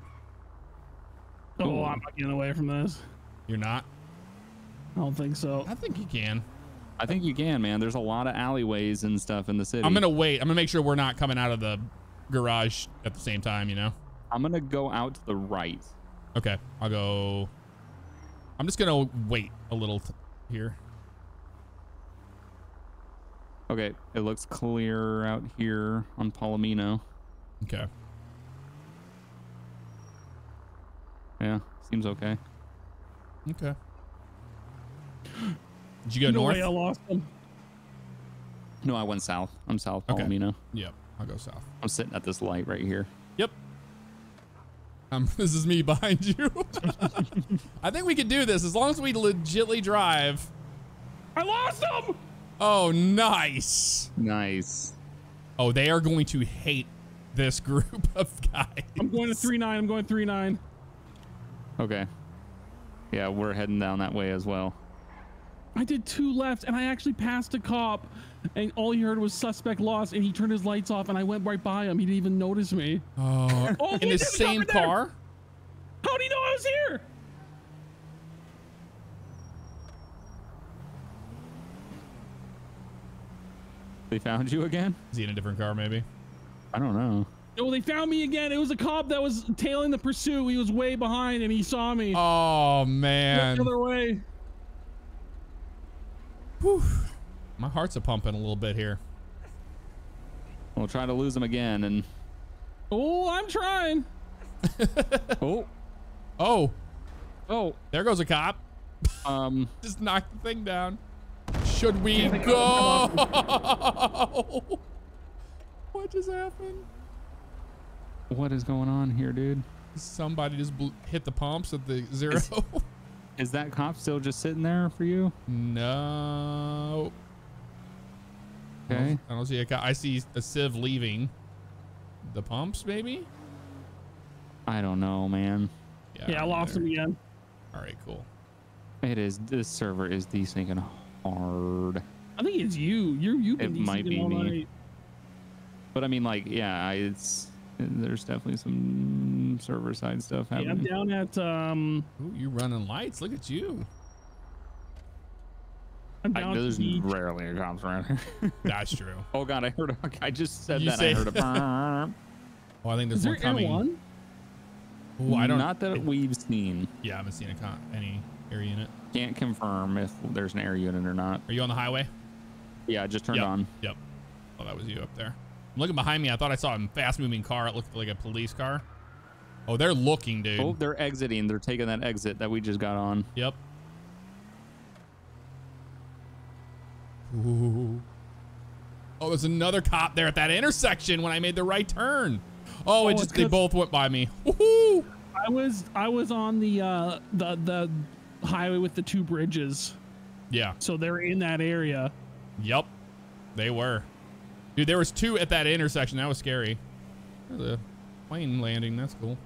oh, I'm not getting away from this. You're not. I don't think so. I think you can. I think you can, man. There's a lot of alleyways and stuff in the city. I'm gonna wait. I'm gonna make sure we're not coming out of the garage at the same time. You know. I'm gonna go out to the right. Okay, I'll go. I'm just gonna wait a little here. Okay, it looks clear out here on Palomino. Okay. Yeah, seems okay. Okay. Did you go no north? way I lost him. No, I went south. I'm south Okay. Palomino. Yep. I'll go south. I'm sitting at this light right here. Yep. Um, this is me behind you. I think we can do this as long as we legitly drive. I lost them. Oh, nice. Nice. Oh, they are going to hate this group of guys. I'm going to three nine. I'm going three nine. Okay. Yeah, we're heading down that way as well. I did two left, and I actually passed a cop, and all he heard was suspect lost, and he turned his lights off, and I went right by him. He didn't even notice me. Oh, Oh, in the look, there's a cop same car? How do you know I was here? They found you again? Is he in a different car, maybe? I don't know. Oh, they found me again. It was a cop that was tailing the pursuit. He was way behind and he saw me. Oh man, the other way. Whew. my heart's a pumping a little bit here. We'll try to lose them again. And Oh, I'm trying. oh, Oh, oh, there goes a cop. um, Just knocked the thing down. Should we go? what just happened? what is going on here, dude? Somebody just hit the pumps at the Xero. Is- Is that cop still just sitting there for you? no. Okay. I don't see a cop. I see a Civ leaving the pumps, maybe. I don't know, man. Yeah, I lost him again. All right, cool. It is. This server is desyncing hard. I think it's you. You're you've been It might be all me. night. But I mean, like, yeah, I, it's there's definitely some server side stuff Yeah, I'm down at um. Ooh, you running lights? Look at you. I'm down at there's the beach. rarely a cops around here. That's true. oh god, I heard. A, I just said You that. say- I heard a. burp. Oh, I think there's there one air coming. one? Ooh, I don't. Not that we've seen. yeah, I haven't seen a con- any air unit. Can't confirm if there's an air unit or not. Are you on the highway? Yeah, I just turned Yep. on. Yep. Oh, that was you up there. I'm looking behind me. I thought I saw a fast-moving car. It looked like a police car. Oh, they're looking, dude. Oh, they're exiting. They're taking that exit that we just got on. Yep. Ooh. Oh, there's another cop there at that intersection when I made the right turn. Oh, it Oh, just they both went by me. Woohoo! I was I was on the uh the the highway with the two bridges, Yeah. so they're in that area. Yep. They were. Dude, there was two at that intersection. That was scary. There's a plane landing. That's cool.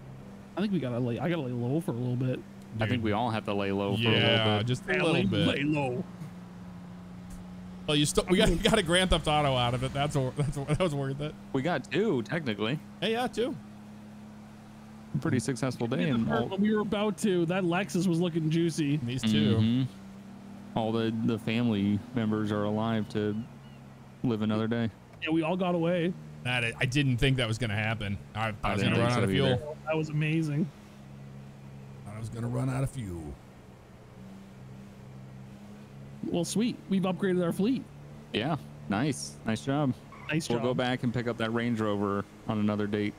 I think we gotta lay. I gotta lay low for a little bit. I think we all have to lay low for a Yeah, little bit. just a little lay, bit. lay low. Well, you still we got, we got a Grand Theft Auto out of it. That's wor- that's wor- that was worth it. We got two technically. Hey, yeah, two. Pretty successful day. In And part all, when we were about to, that Lexus was looking juicy. These 2 Mhm. all the the family members are alive to live another day. Yeah, we all got away. That I didn't think that was gonna happen. I, I I was gonna run think out of fuel. either. That was amazing. I was gonna run out of fuel. Well, sweet. We've upgraded our fleet. Yeah, nice, nice job. Nice We'll job. go back and pick up that Range Rover on another date.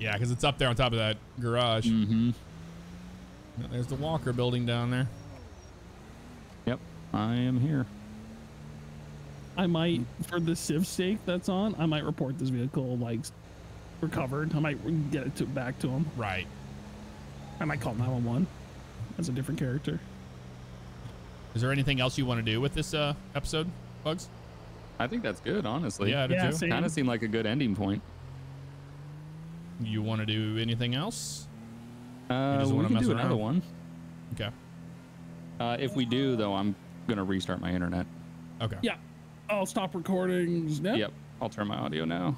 Yeah, because it's up there on top of that garage. Mm-hmm. There's the Walker building down there. Yep, I am here. I might for the Civ stake that's on. I might report this vehicle like recovered. I might get it to back to him. Right. I might call 911 as a different character. Is there anything else you want to do with this uh, episode, Bugs? I think that's good, honestly. Yeah, I Yeah, too. Kind of seemed like a good ending point. You want to do anything else? Uh, just we wanna can mess do another around? one. Okay. Uh, if we do, though, I'm gonna restart my internet. Okay. Yeah. I'll stop recordings. Yep. Yep, I'll turn my audio now.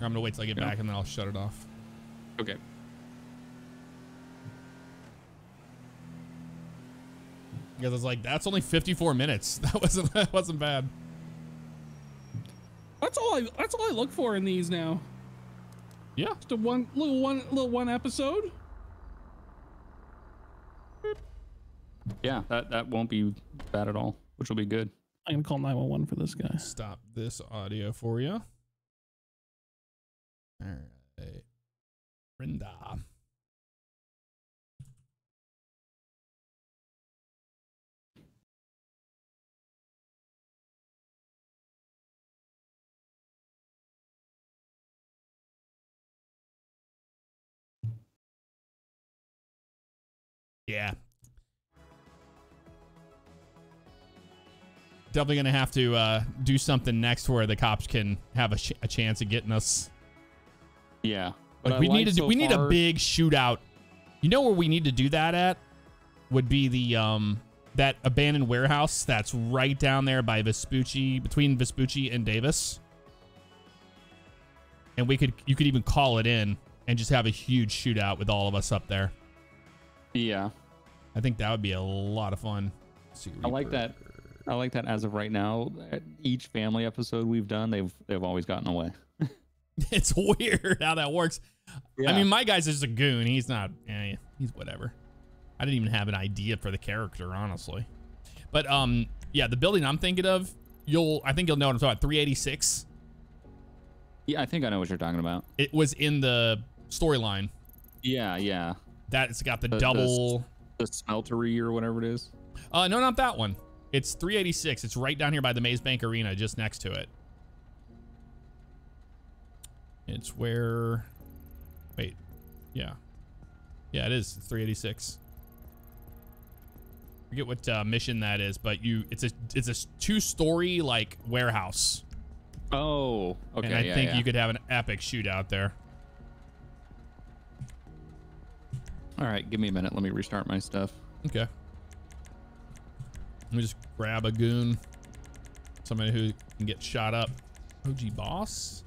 I'm gonna wait till I get Yeah. back and then I'll shut it off. Okay. Because I was like, that's only 54 minutes. That wasn't that wasn't bad. That's all I. That's all I look for in these now. Yeah. Just a one little one little one episode. Yeah, that that won't be bad at all, which will be good. I'm gonna call 911 for this guy. Stop this audio for you. All right. Brenda. Yeah. Definitely gonna have to uh, do something next where the cops can have a, ch- a chance of getting us. Yeah, but Like we like need to do, so we need a big shootout. You know where we need to do that at? Would be the um that abandoned warehouse that's right down there by Vespucci between Vespucci and Davis. And we could you could even call it in and just have a huge shootout with all of us up there. Yeah, I think that would be a lot of fun. I like that. I like that as of right now. Each family episode we've done, they've they've always gotten away. It's weird how that works. I mean, my guy's just a goon. He's not. Eh, he's whatever. I didn't even have an idea for the character, honestly. But um, yeah, the building I'm thinking of, you'll. I think you'll know what I'm talking about. 386. yeah, I think I know what you're talking about. It was in the storyline. Yeah, yeah. That it's got the The- the double. The smeltery or whatever it is. Uh, no, not that one. It's 386. It's right down here by the Maze Bank Arena, just next to it. It's where. Wait. Yeah. Yeah, it is. It's 386. Forget what uh, mission that is, but you. It's a it's a two story like warehouse, Oh, okay. and I yeah, think yeah. you could have an epic shootout there. All right, give me a minute. Let me restart my stuff. Okay. Let me just grab a goon. Somebody who can get shot up. OG boss.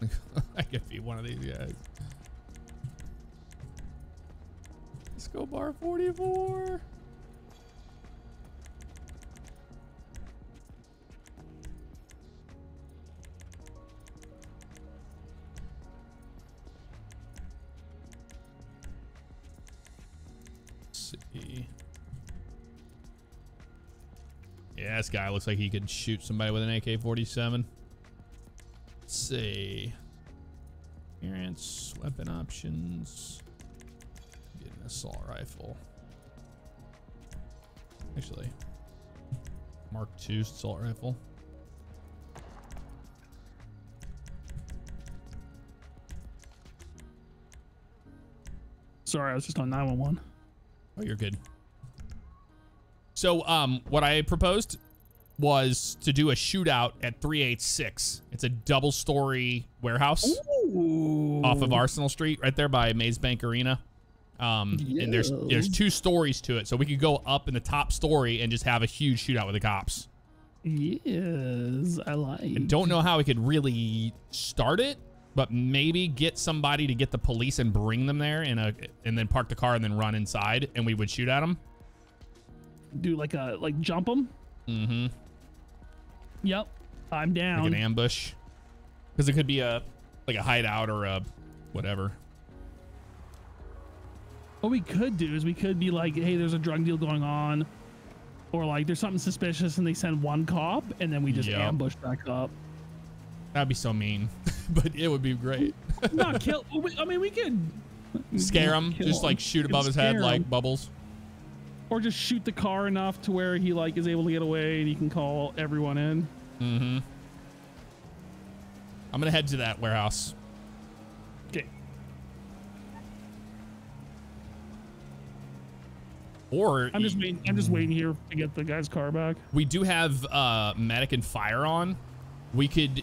I could be one of these guys. Let's go bar 44. See. Yeah, this guy looks like he could shoot somebody with an AK-47. Let's see. Appearance, weapon options. Get an assault rifle. Actually, Mark II assault rifle. Sorry, I was just on 911. Oh, you're good. So, um, what I proposed was to do a shootout at 386. It's a double story warehouse off of Arsenal Street, right there by Maze Bank Arena. Um, and there's there's two stories to it, so we could go up in the top story and just have a huge shootout with the cops. Yes, I like. I don't know how we could really start it, but maybe get somebody to get the police and bring them there, and a and then park the car and then run inside, and we would shoot at them. do like a like jump them. Mm-hmm. Yep, I'm down. like an ambush because it could be a like a hideout or a whatever What we could do is we could be like, hey, there's a drug deal going on, or like there's something suspicious, and they send one cop, and then we just Yep. ambush back up. That'd be so mean but it would be great Not kill. I mean, we could scare him just like shoot above his head scare like bubbles or just shoot the car enough to where he like is able to get away, and he can call everyone in. mm-hmm i'm gonna head to that warehouse Okay. or I'm just waiting. I'm just waiting here to get the guy's car back. we do have uh medic and fire on we could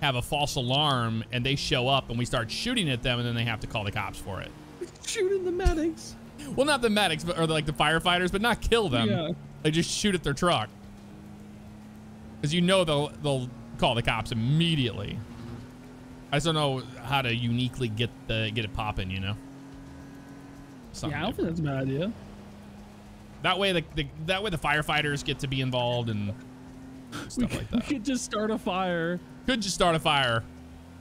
have a false alarm and they show up and we start shooting at them and then they have to call the cops for it Shooting the medics. well not the medics but or like the firefighters but not kill them Yeah. They just shoot at their truck. Because you know they'll they'll call the cops immediately. I just don't know how to uniquely get the get it popping, you know. Something yeah, I don't different. think that's a bad idea. that way the, the that way the firefighters get to be involved and stuff like that. We could just start a fire Could just start a fire.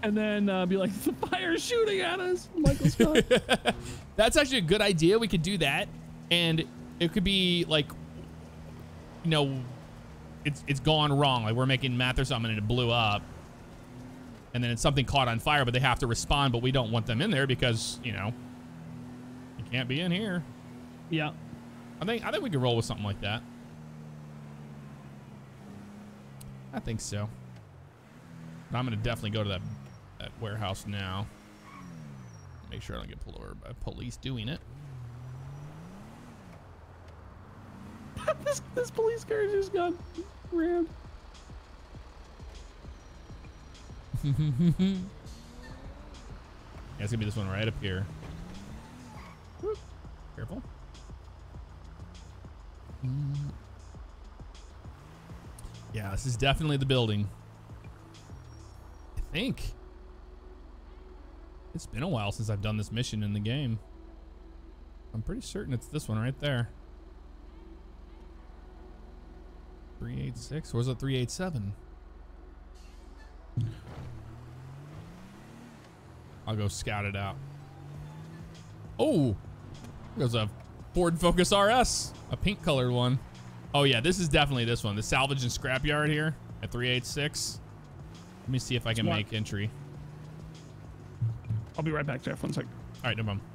and then uh, be like, the fire's shooting at us. Michael Scott. That's actually a good idea. We could do that, and it could be like, you know, it's it's gone wrong. Like we're making math or something, and it blew up, and then it's something caught on fire, but they have to respond. But we don't want them in there because you know, you can't be in here. yeah. I think I think we could roll with something like that. I think so. I'm gonna definitely go to that that warehouse now. Make sure I don't get pulled over by police doing it. this this police car just got rammed. Yeah, it's gonna be this one right up here. Whoop. Careful. Mm. Yeah, this is definitely the building. Think. It's been a while since I've done this mission in the game. I'm pretty certain it's this one right there. 386 or was it 387? I'll go scout it out. Oh, there's a Ford Focus RS, a pink colored one. Oh yeah, this is definitely this one. The salvage and scrapyard here at 386. Let me see if I can Smart. make entry. I'll be right back, Jeff. One sec. All right, no problem.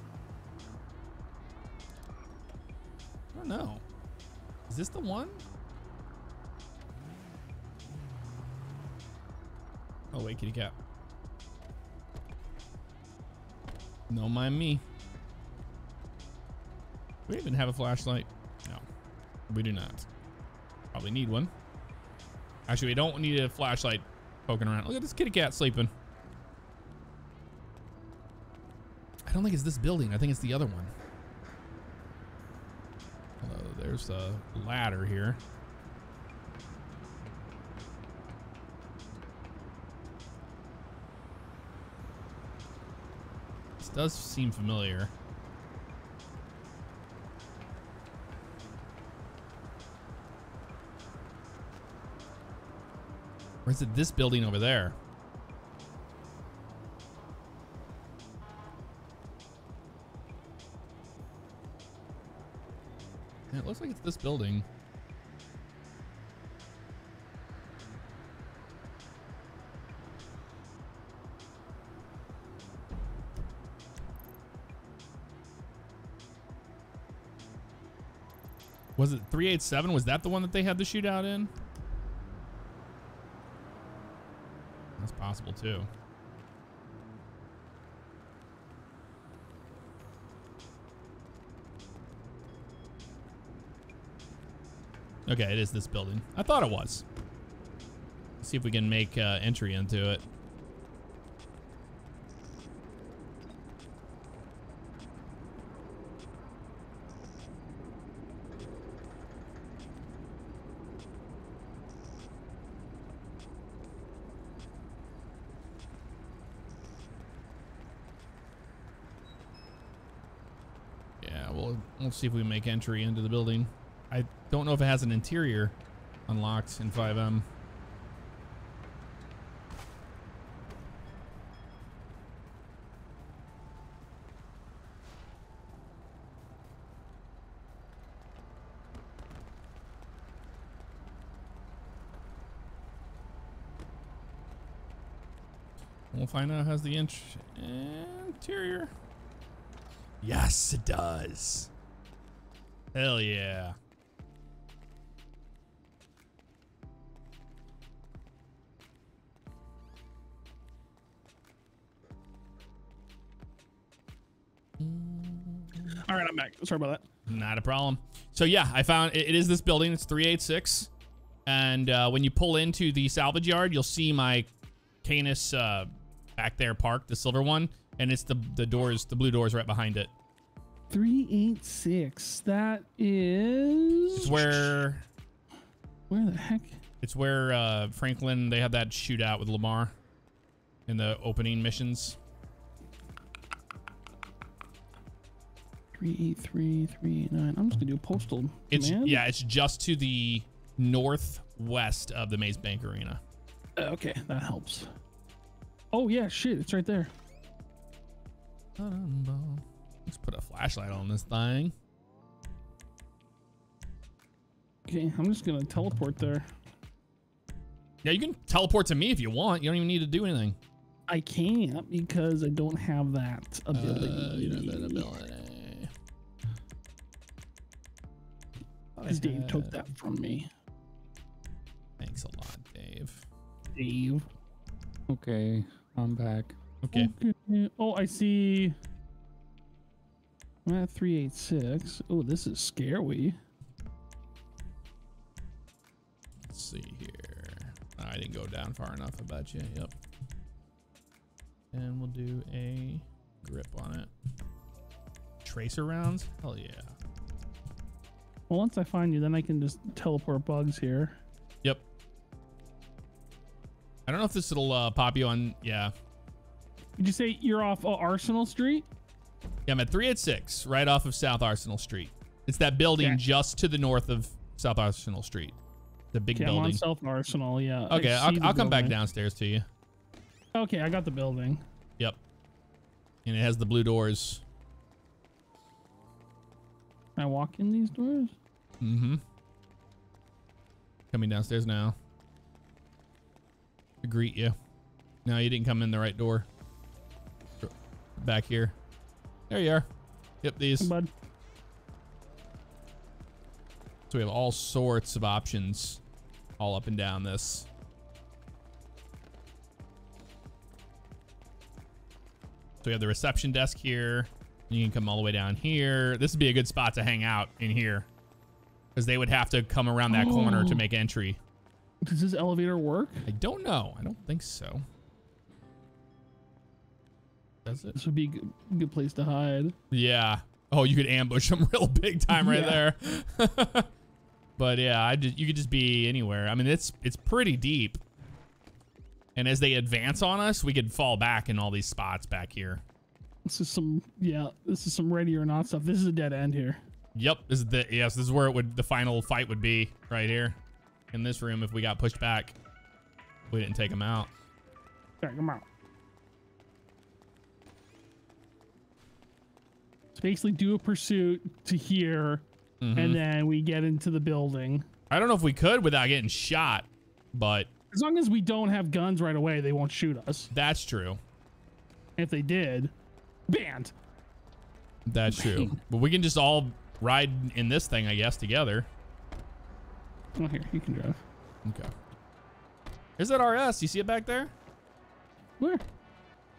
I don't know. Is this the one? Oh wait, kitty cat. No mind me. We even have a flashlight. No, we do not. Probably need one. Actually, we don't need a flashlight poking around. Look at this kitty cat sleeping. I don't think it's this building. I think it's the other one. Hello, there's a ladder here. This does seem familiar. Or is it this building over there? Yeah, it looks like it's this building. Was it 387? Was that the one that they had the shootout in? That's possible too. Okay, it is this building. I thought it was. Let's see if we can make uh, entry into it. See if we make entry into the building. I don't know if it has an interior unlocked in FiveM. We'll find out has the int- interior. Yes, it does. Hell yeah. All right, I'm back. Sorry about that. Not a problem. So yeah, I found it, it is this building. It's 386. And uh, when you pull into the salvage yard, you'll see my Canis uh, back there parked, the silver one. And it's the, the doors, the blue doors right behind it. 386. That is. It's where Where the heck? it's where uh, Franklin they had that shootout with Lamar in the opening missions. 383, 389. I'm just going to do a postal. It's yeah, it's just to the northwest of the Maze Bank Arena. Uh, Okay, that helps. Oh, yeah, shit. It's right there. Let's put a flashlight on this thing. Okay, I'm just going to teleport there. Yeah, you can teleport to me if you want. You don't even need to do anything. I can't because I don't have that ability. Uh, you know that ability. Because Dave took that from me. Thanks a lot, Dave. Dave. Okay, I'm back. Okay. Okay. Oh, I see. I'm at 386. Oh, this is scary. Let's see here. I didn't go down far enough. I bet you. Yep. And we'll do a grip on it. Tracer rounds? Hell yeah. Well, once I find you, then I can just teleport bugs here. Yep. I don't know if this will uh, pop you on. Yeah. Did you say you're off uh, Arsenal Street? Yeah, I'm at 386, right off of South Arsenal Street. It's that building Okay. just to the north of South Arsenal Street. The big Okay, I'm on building. South Arsenal. Yeah. Okay, I'll, I'll come back downstairs to you. Okay, I got the building. Yep. And it has the blue doors. Can I walk in these doors? Mm-hmm. Coming downstairs now. To greet you. No, you didn't come in the right door. Back here. There you are. Yep, these. So we have all sorts of options all up and down this. So we have the reception desk here. You can come all the way down here. This would be a good spot to hang out in here. Because they would have to come around that corner to Oh. make entry. Does this elevator work? I don't know. I don't think so. Does it? This would be a good, good place to hide. Yeah. Oh, you could ambush them real big time right Yeah. there. but yeah, I just you could just be anywhere. I mean, it's it's pretty deep. And as they advance on us, we could fall back in all these spots back here. This is some yeah. This is some ready or not stuff. This is a dead end here. Yep, this is the yes, this is where it would the final fight would be right here in this room if we got pushed back. We didn't take them out. Check them out. Basically, do a pursuit to here, Mhm. and then we get into the building. I don't know if we could without getting shot, but As long as we don't have guns right away, they won't shoot us. that's true. If they did, banned. That's true. but we can just all ride in this thing, I guess, together. Oh, here you can drive. Okay. Here's that RS. You see it back there? Where?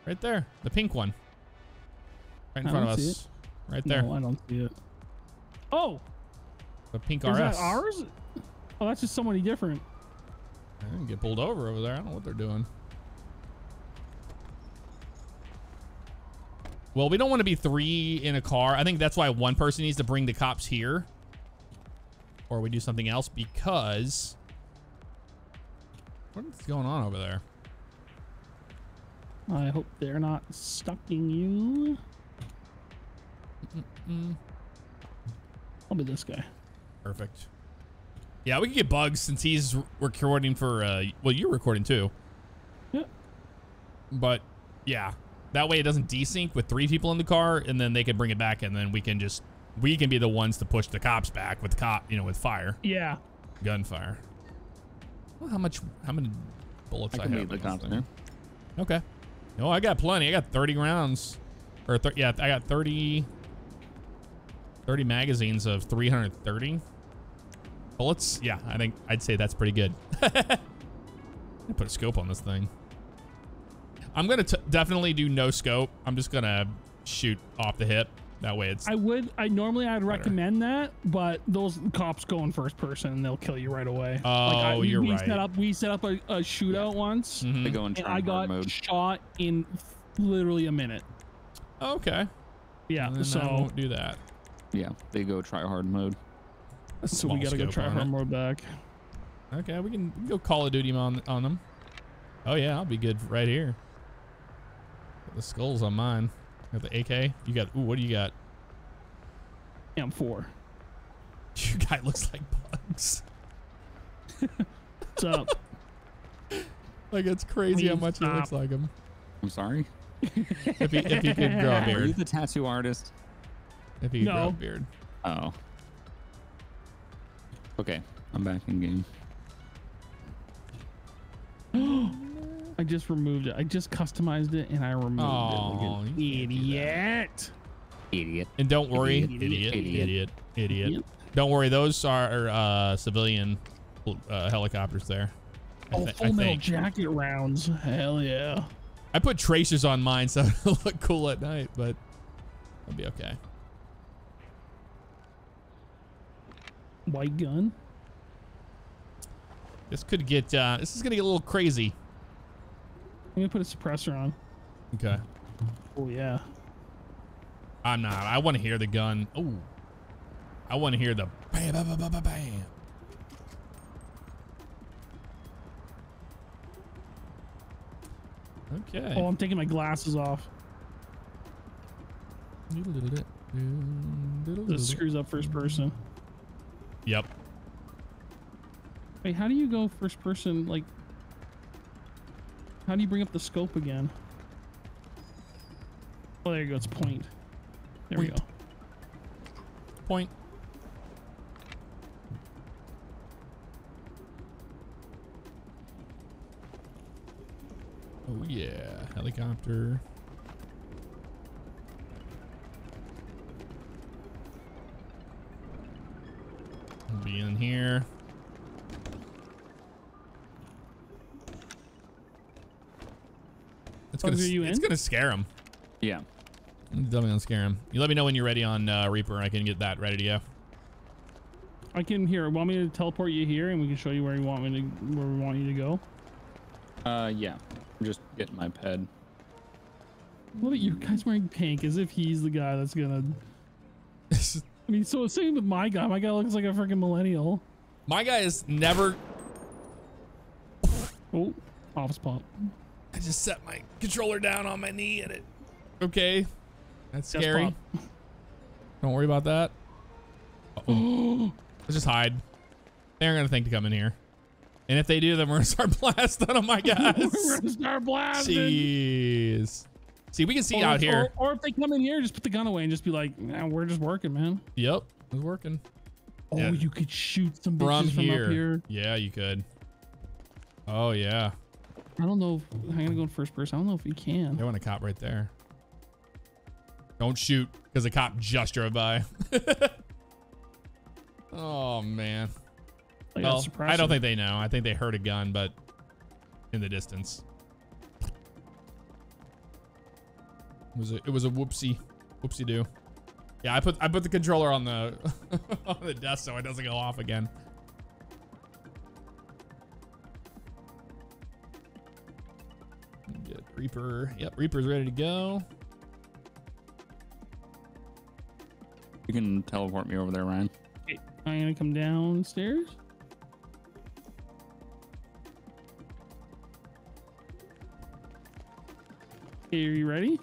Right there. The pink one. Right in I front of us. Right there. No, I don't see it. Oh, The pink is RS. that ours? Oh, that's just somebody different. I didn't get pulled over over there. I don't know what they're doing. Well, we don't want to be three in a car. I think that's why one person needs to bring the cops here. Or we do something else because... What's going on over there? I hope they're not stalking you. Mm, I'll be this guy. perfect. Yeah, we can get bugs since he's recording for, uh, well, you're recording too. Yeah. But yeah, that way it doesn't desync with three people in the car, and then they can bring it back, and then we can just we can be the ones to push the cops back with cop, you know, with fire, Yeah. gunfire. Well, how much? How many bullets I I, can have? leave the cops thing? there. Okay. No, I got plenty. I got 30 rounds, or thir- yeah, I got 30. 30 magazines of 330 bullets. Yeah, I think I'd say that's pretty good. I put a scope on this thing. I'm gonna definitely do no scope. I'm just gonna shoot off the hip. That way it's I would. I normally I'd recommend that, but those cops go in first person and they'll kill you right away. Oh, I, we- you're we right. Set up, we set up a, a shootout once, Mhm. They go in and try I got mode. shot in literally a minute. okay. Yeah. Then I won't do that. Yeah, they go try hard mode. A so we gotta go scope try hard mode back. Okay, we can, we can go Call of Duty on on them. Oh yeah, I'll be good right here. Got the skulls on mine. Got the AK. You got. Ooh, what do you got? M4. Your guy looks like bugs. What's up? Like it's crazy how Please much he looks like him. I'm sorry. If he if he could grow a Are you beard. the tattoo artist? If he could grow a No. beard. Oh. Okay, I'm back in game. I just removed it. I just customized it and I removed Aw, it. Like an you can't do that. idiot. Idiot. And don't worry, Idiot, idiot, idiot, idiot. idiot. Yep. Don't worry, those are uh, civilian uh, helicopters there. I, Oh, thi- full metal jacket rounds. Hell yeah. I put tracers on mine so it'll look cool at night, but it'll be okay. White gun. This could get. Uh, this is gonna get a little crazy. I'm gonna put a suppressor on. Okay. Oh yeah. I'm not. I want to hear the gun. Oh. I want to hear the bam, bam, bam, bam, bam, bam. Okay. Oh, I'm taking my glasses off. This screws up first person. Yep. Wait, how do you go first person? Like, how do you bring up the scope again? Oh, there you go. It's point. There we go. Point. Point. Oh yeah, helicopter. We'll be in here. It's gonna, Bugs, you it's in? gonna scare him. Yeah. Definitely gonna scare him. You let me know when you're ready on uh, Reaper. I can get that ready to go. I can hear. Want me to teleport you here, and we can show you where you want me to, where we want you to go. Uh, yeah. I'm just getting my ped. Look at you guys wearing pink, as if he's the guy that's gonna. I mean, so same with my guy. My guy looks like a freaking millennial. My guy is never. Oh, office pop. I just set my controller down on my knee and it. Okay, that's Desk scary. pop. Don't worry about that. Uh-oh. Let's just hide. They aren't gonna think to come in here. And if they do, then we're gonna start blasting on my We're guys. gonna start blasting. Jeez. See, we can see Or out here. Or, if they come in here, just put the gun away and just be like, nah, "We're just working, man." Yep, it's working. Oh, Yeah. you could shoot some bitches From from, here. up here. Yeah, you could. Oh yeah. I don't know. If, I'm gonna go in first person. I don't know if you can. They want a cop right there. Don't shoot, because the cop just drove by. oh man. Well. I don't think they know. I think they heard a gun, but in the distance. It was a it was a whoopsie, whoopsie do. Yeah, I put I put the controller on the on the desk so it doesn't go off again. Get Reaper. Yep, Reaper's ready to go. You can teleport me over there, Ryan. I'm gonna come downstairs. Okay, are you ready?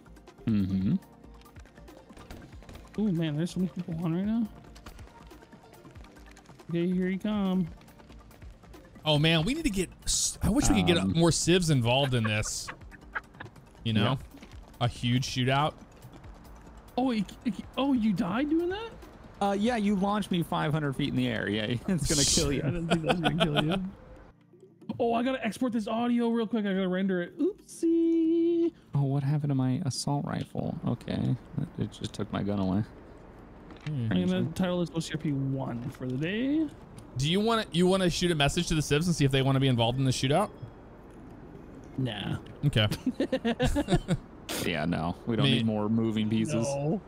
Mm-hmm. Oh man, there's so many people on right now. Okay, here you come. Oh man, we need to get. I wish we could get Um, more civs involved in this. You know, a huge shootout. Oh, it, it- oh, you died doing that? Uh, yeah, you launched me 500 feet in the air. Yeah, it's gonna kill you. I didn't think that was gonna kill you. Oh, I gotta export this audio real quick. I gotta render it. Oopsie. Oh, what happened to my assault rifle? Okay, it just took my gun away. Hmm. I'm gonna title this OCRP one for the day. Do you want to you want to shoot a message to the civs and see if they want to be involved in the shootout? Nah. Okay. Yeah, no, we don't Me- need more moving pieces. No.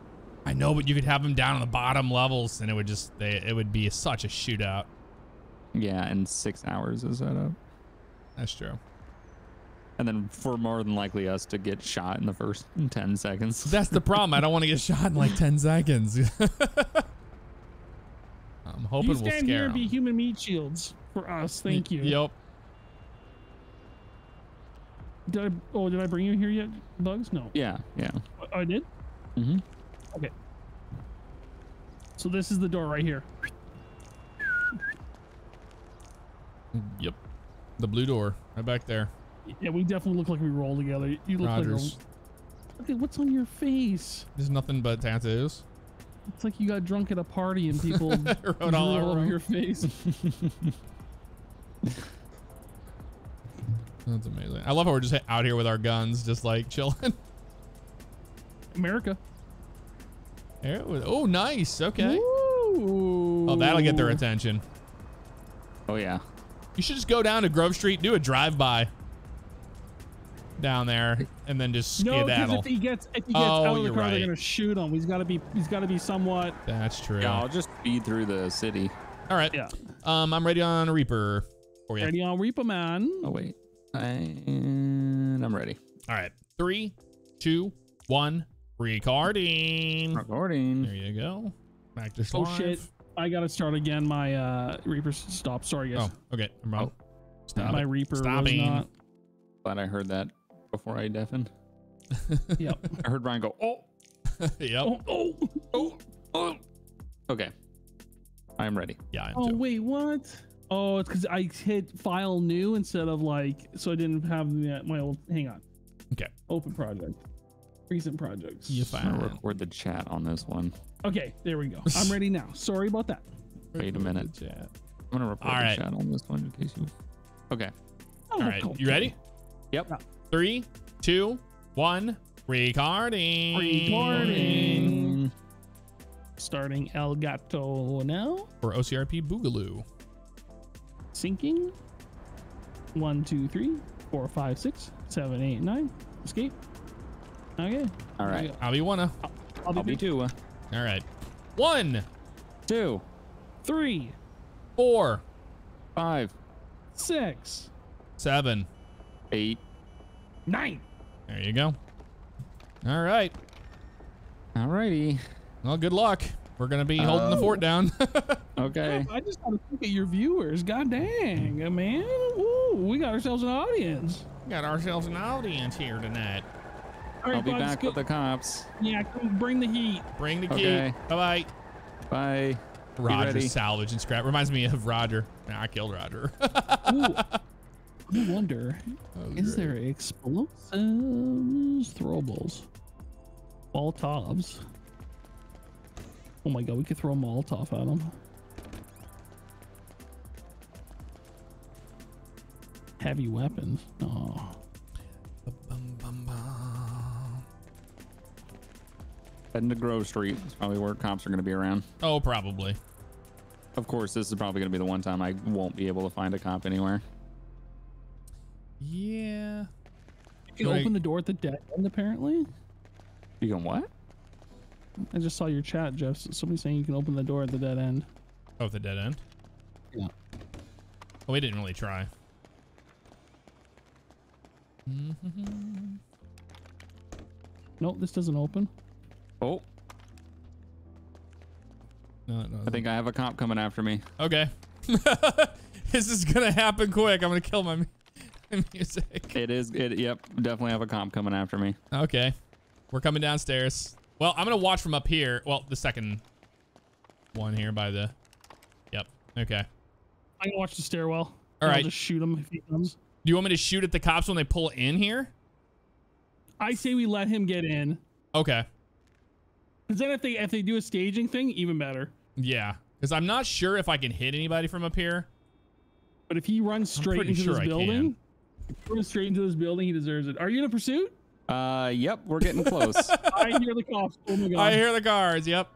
I know, but you could have them down on the bottom levels, and it would just they it would be such a shootout. Yeah, and six hours is that up, That's true. And then for more than likely us to get shot in the first 10 seconds. That's the problem. I don't want to get shot in like ten seconds. I'm hoping you we'll stand here scare and be human meat shields for us. Thank you. Yep. Did I? Oh, did I bring you here yet, Bugs? No. yeah, yeah. Oh, I did. Mm-hmm. Okay. So this is the door right here. Yep. The blue door right back there. Yeah, we definitely look like we roll together. You look Rogers. like a. Okay, what's on your face? There's nothing but tattoos. It's like you got drunk at a party and people Wrote all over over 'em. your face. That's amazing. I love how we're just out here with our guns, just like chilling. America. There it was- oh, nice. Okay. Ooh. Oh, that'll get their attention. Oh yeah. You should just go down to Grove Street, do a drive-by down there, and then just No, because if he gets if he gets Oh, out of the you're car, right. they're gonna shoot him. He's got to be he's got to be somewhat. That's true. Yeah, I'll just speed through the city. All right. Yeah. Um, I'm ready on Reaper for you. Ready on Reaper Man. Oh wait, and I'm ready. All right. Three, two, one. Recording. Recording. There you go. Back to Oh shit! I gotta start again. My uh Reaper stop. Sorry guys. Oh, okay. I'm wrong. Stop My it. Reaper Stopping. was not. Glad I heard that before I deafen. Yep. I heard Ryan go, oh, yep. oh, oh, oh, oh. Okay. I'm ready. Yeah, I am oh, too. wait, what? Oh, it's because I hit file new instead of like, so I didn't have the, uh, my old. Hang on. Okay. Open project. Recent projects. You I'm gonna fine. record the chat on this one. Okay, there we go. I'm ready now. Sorry about that. Wait a minute. Chat. I'm gonna record All the right. chat on this one in case you. Okay. Oh, All right, you ready? Yep. Three, two, one. Recording. Recording. Starting Elgato now. For OCRP Boogaloo. Syncing. One, two, three, four, five, six, seven, eight, nine. Escape. Okay. All right. I'll be one. I'll be, I'll be two. uh, All right. One, Two. three, four, Five. six, seven. Eight. Nine. There you go. All right. Alrighty. Well, good luck. We're gonna be holding the fort down. Okay. I just gotta look at your viewers. God dang, uh, man. Ooh, we got ourselves an audience. Got ourselves an audience here tonight. All right, I'll be Bugs, back with the cops. Yeah, come bring the heat. Bring the Okay. key. Bye bye. Bye. Roger salvage and scrap reminds me of Roger. Nah, I killed Roger. Ooh. I wonder, is there explosives, throwables, Molotovs? Oh my god, we could throw a Molotov at them. Heavy weapons. Oh, Bum, bum, bum. Heading to Grove Street. It's probably where cops are going to be around. Oh, probably. Of course, this is probably going to be the one time I won't be able to find a cop anywhere. Yeah. you can Right. open the door at the dead end. Apparently, You can what? I just saw your chat, Jeff. Somebody saying you can open the door at the dead end. Oh, at the dead end. Yeah. Oh, we didn't really try. Nope, this doesn't open. Oh, No, no. I think I have a cop coming after me. Okay. this is gonna happen quick. I'm gonna kill my mu- music. It is. It. Yep. Definitely have a comp coming after me. Okay. We're coming downstairs. Well, I'm gonna watch from up here. Well, the second one here by the. Yep. Okay. I'm gonna watch the stairwell. All and I'll just shoot him if he comes. Do you want me to shoot at the cops when they pull in here? I say we let him get in. Okay. Because then if they if they do a staging thing, even better. Yeah. Because I'm not sure if I can hit anybody from up here. But if he runs straight pretty into sure this I building, if he runs straight into this building, he deserves it. Are you in a pursuit? Uh. Yep. We're getting close. I hear the cops. Oh my god. I hear the cars. Yep.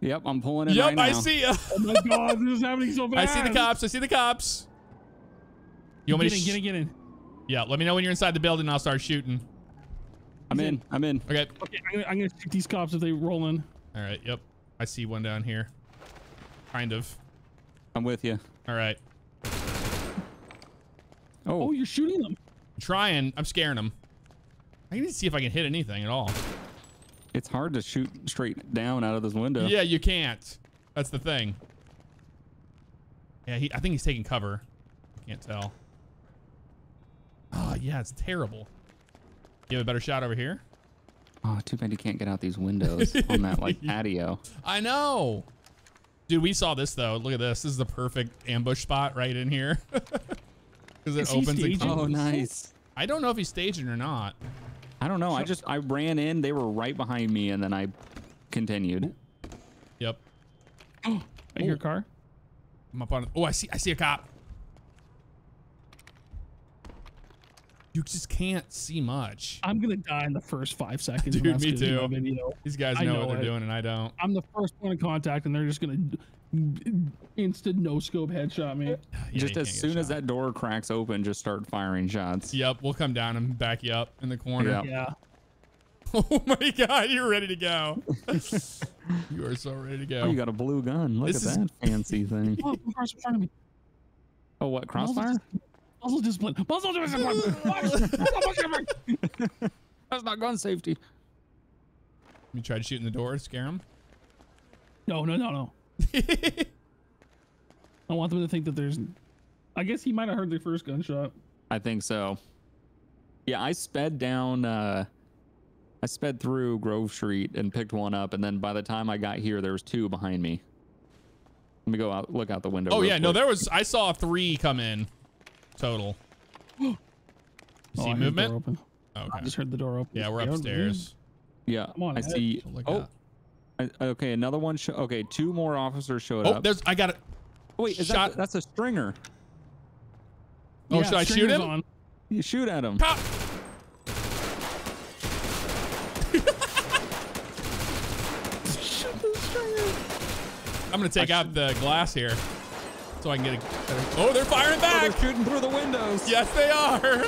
yep. I'm pulling in Yep. right now. I see ya. Oh my god, this is happening so fast. I see the cops. I see the cops. You want me Get to? in, get in, get in. Yeah. Let me know when you're inside the building. I'll start shooting. I'm in. I'm in. Okay. Okay, I'm gonna, I'm gonna shoot these cops if they roll in. All right. Yep. I see one down here. Kind of. I'm with you. All right. Oh, Oh. you're shooting them. I'm trying. I'm scaring them. I need to see if I can hit anything at all. It's hard to shoot straight down out of this window. Yeah, you can't. That's the thing. Yeah, he, I think he's taking cover. Can't tell. Oh, yeah, it's terrible. You have a better shot over here? Oh, too bad you can't get out these windows on that like patio. I know. Dude, we saw this though. Look at this. This is the perfect ambush spot right in here. Because it Is he opens and staging? Oh, nice. I don't know if he's staging or not. I don't know. I just I ran in. They were right behind me, and then I continued. Yep. I hear a car. I'm up on. Oh, I see. I see a cop. You just can't see much. I'm gonna die in the first five seconds. Dude, and that's me 'cause you too. video. These guys know, know what they're it. doing, and I don't. I'm the first point of contact, and they're just gonna instant no scope headshot me. Yeah, just as soon as that door cracks open, just start firing shots. Yep, we'll come down and back you up in the corner. Yeah. Yeah. Oh my god, you're ready to go. you are so ready to go. Oh, you got a blue gun. Look This at is- that fancy thing. Oh, car's in front of me. Oh, what crossfire? Muzzle discipline. Muzzle discipline. Discipline. That's not gun safety. You try to shoot in the door, scare him. No, no, no, no. I want them to think that there's. I guess he might have heard the first gunshot. I think so. Yeah, I sped down. Uh, I sped through Grove Street and picked one up, and then by the time I got here, there was two behind me. Let me go out, look out the window. Oh real yeah, no, there was. I saw three come in, total. You Oh, See I heard the door movement? open. I just heard the door open. Yeah, we're upstairs. Yeah, Come on, I Ed. see. Look Oh, out. I, okay, another one. Sh- okay, two more officers showed Oh, up. there's. I got it. Wait, is shot- that that's a stringer? Oh, Yeah, should I shoot him? on. You shoot at him. Pop. I'm gonna take out the glass here, so I can get a. Better... Oh, they're firing Oh, back. they're shooting through the windows. Yes, they are.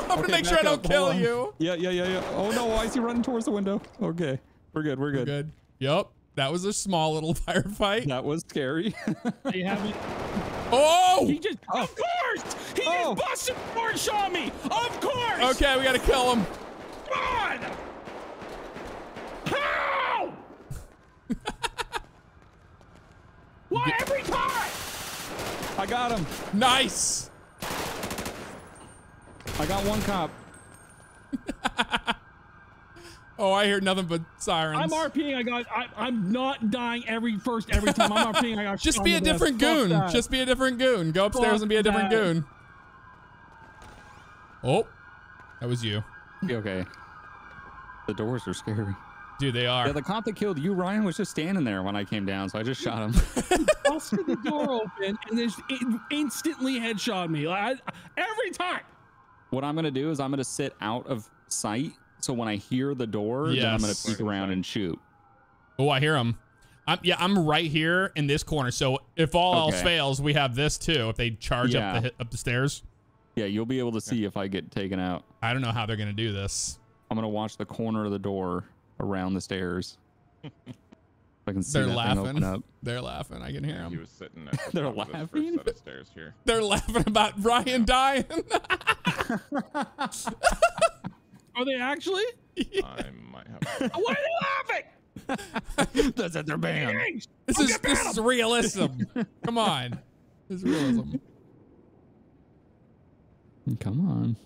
I'm gonna make sure I don't up, kill on. you. Yeah, yeah, yeah, yeah. Oh no, I see running towards the window. Okay, we're good. We're good. Good. Yep. That was a small little firefight. That was scary. They haven't. Oh. He just. Oh. Of course. He Oh. just busted the door and me. Of course. Okay, we gotta kill him. God. How? Why every time? I got him. Nice. I got one cop. Oh, I hear nothing but sirens. I'm RPing. I got. I, I'm not dying every first every time. I'm RPing. I got. Just be a different desk. Goon. Just be a different goon. Go upstairs Fuck and be a different that. goon. Oh, that was you. Okay, okay. The doors are scary. Dude, they are. Yeah, the cop that killed you, Ryan, was just standing there when I came down, so I just shot him. busted the door open and just in- instantly headshot me. Like I, every time. what I'm gonna do is I'm gonna sit out of sight, so when I hear the door, then I'm gonna peek around and shoot. oh, I hear him. I'm, yeah, I'm right here in this corner. So if all else fails, we have this too. If they charge Yeah. up the up the stairs, Yeah, you'll be able to see if I get taken out. I don't know how they're gonna do this. I'm gonna watch the corner of the door around the stairs. I can see They're that thing open laughing. up. They're laughing. I can hear them. He them. was sitting at the They're top of this first laughing? set of stairs here. They're laughing about Ryan dying. Are they actually? I might have. Why are they laughing? That's at their band. Thanks. this is this is realism. Come on, this is realism. Come on.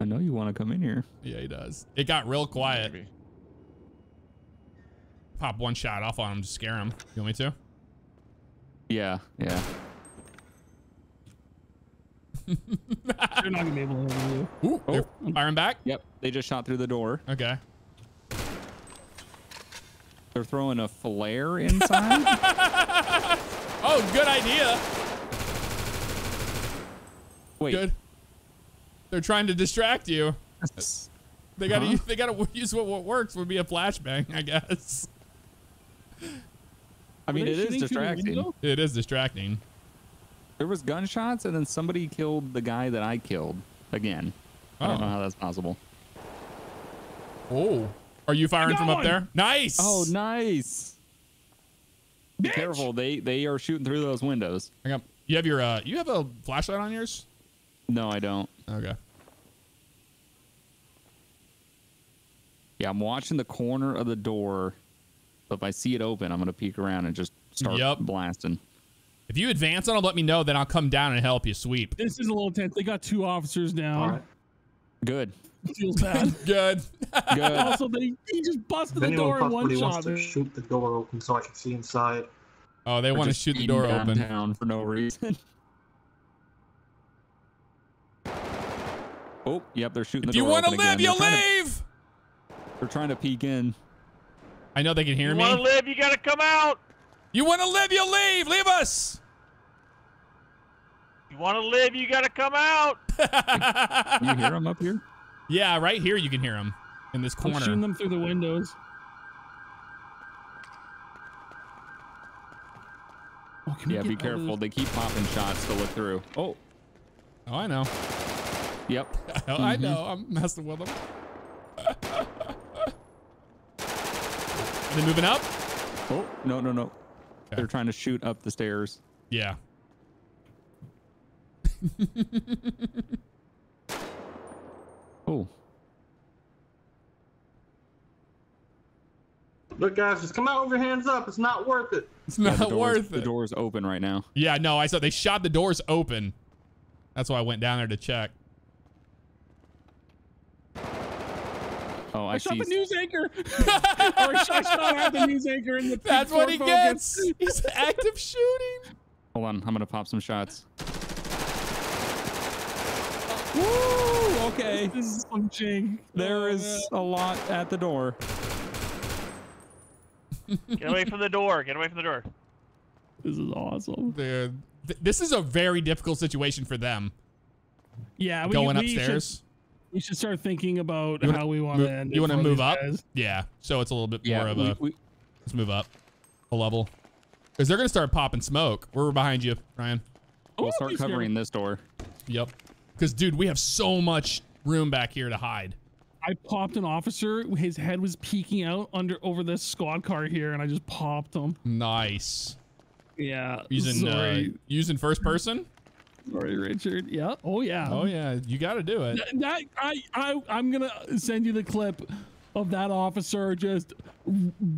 I know you want to come in here. Yeah, he does. It got real quiet. Maybe. Pop one shot off on him to scare him. You want me to? Yeah, yeah. They're not gonna be able to hit you. Ooh, oh. they're firing back. Yep, they just shot through the door. Okay. They're throwing a flare inside. Oh, good idea. Wait, Good. They're trying to distract you. They gotta Huh? use, they gotta use what, what works would be a flashbang, I guess. I mean it is shooting through the distracting. It is distracting. There was gunshots, and then somebody killed the guy that I killed again. I don't Oh. know how that's possible. Oh, are you firing got from up one. there? Nice. Oh, nice. Be Bitch! careful. They they are shooting through those windows. I got, you have your uh, you have a flashlight on yours? No, I don't. Okay. Yeah, I'm watching the corner of the door. So if I see it open, I'm gonna peek around and just start Yep. blasting. If you advance on them, let me know. Then I'll come down and help you sweep. This is a little tense. They got two officers down. All right. Good. Feels bad. Good. Good. also, they he just busted If the door in one possibly shot. wants to shoot the door open so I can see inside. Oh, they want to shoot the door open. downtown for no reason. oh, yep, they're shooting the If you door want to open live, you They're to- leave. They're trying to peek in. I know they can hear You me. want to live? You got to come out. You want to live, you leave. Leave us. You want to live? You got to come out. Can you hear them up here? Yeah, right here you can hear them in this corner. I'm shooting them through the windows. Oh, can Yeah, be careful. this? They keep popping shots to look through. Oh, Oh, I know. yep. I mm-hmm. know. I'm messing with them. they moving up? Oh, no, no, no. They're trying to shoot up the stairs. Yeah. Oh, Look, guys, just come out with your hands up. It's not worth it. It's not the door's, worth the it. door's open right now. Yeah, no, I saw they shot the doors open. That's why I went down there to check. Oh, I, I shot the news anchor. or I shot, I shot at the news anchor in the. That's what he Focus. gets. He's active shooting. Hold on, I'm gonna pop some shots. Woo! Okay. This is some jing. There Oh, is man. a lot at the door. Get away from the door. Get away from the door. This is awesome. They're- th- this is a very difficult situation for them Yeah, we, going we upstairs. Should, we should start thinking about wanna how we want to end. you want to move up? Guys. Yeah. So it's a little bit Yeah, more of we- a. we- let's move up a level. Because they're gonna start popping smoke. We're behind you, Ryan. we'll start covering this door. Yep. Because dude, we have so much room back here to hide. I popped an officer. His head was peeking out under over this squad car here, and I just popped him. Nice. Yeah. Using uh, using first person. sorry, Richard. Yeah. Oh yeah. Oh yeah, you got to do it. Th- That I I I'm gonna send you the clip of that officer just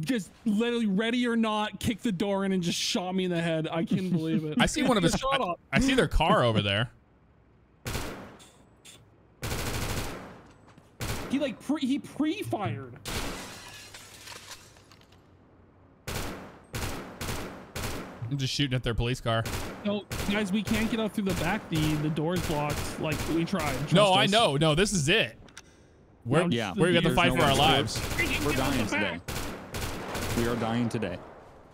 just literally ready or not kick the door in and just shot me in the head. I can't believe it. I see one of his. I. I see their car over there. He like pre he pre-fired. I'm just shooting at their police car. No, guys, we can't get out through the back. The the door's locked. Like we tried. No, Trust I know. No, this is it. We're, Yeah. we're gonna There's fight no for our lives. We're dying today. We are dying today.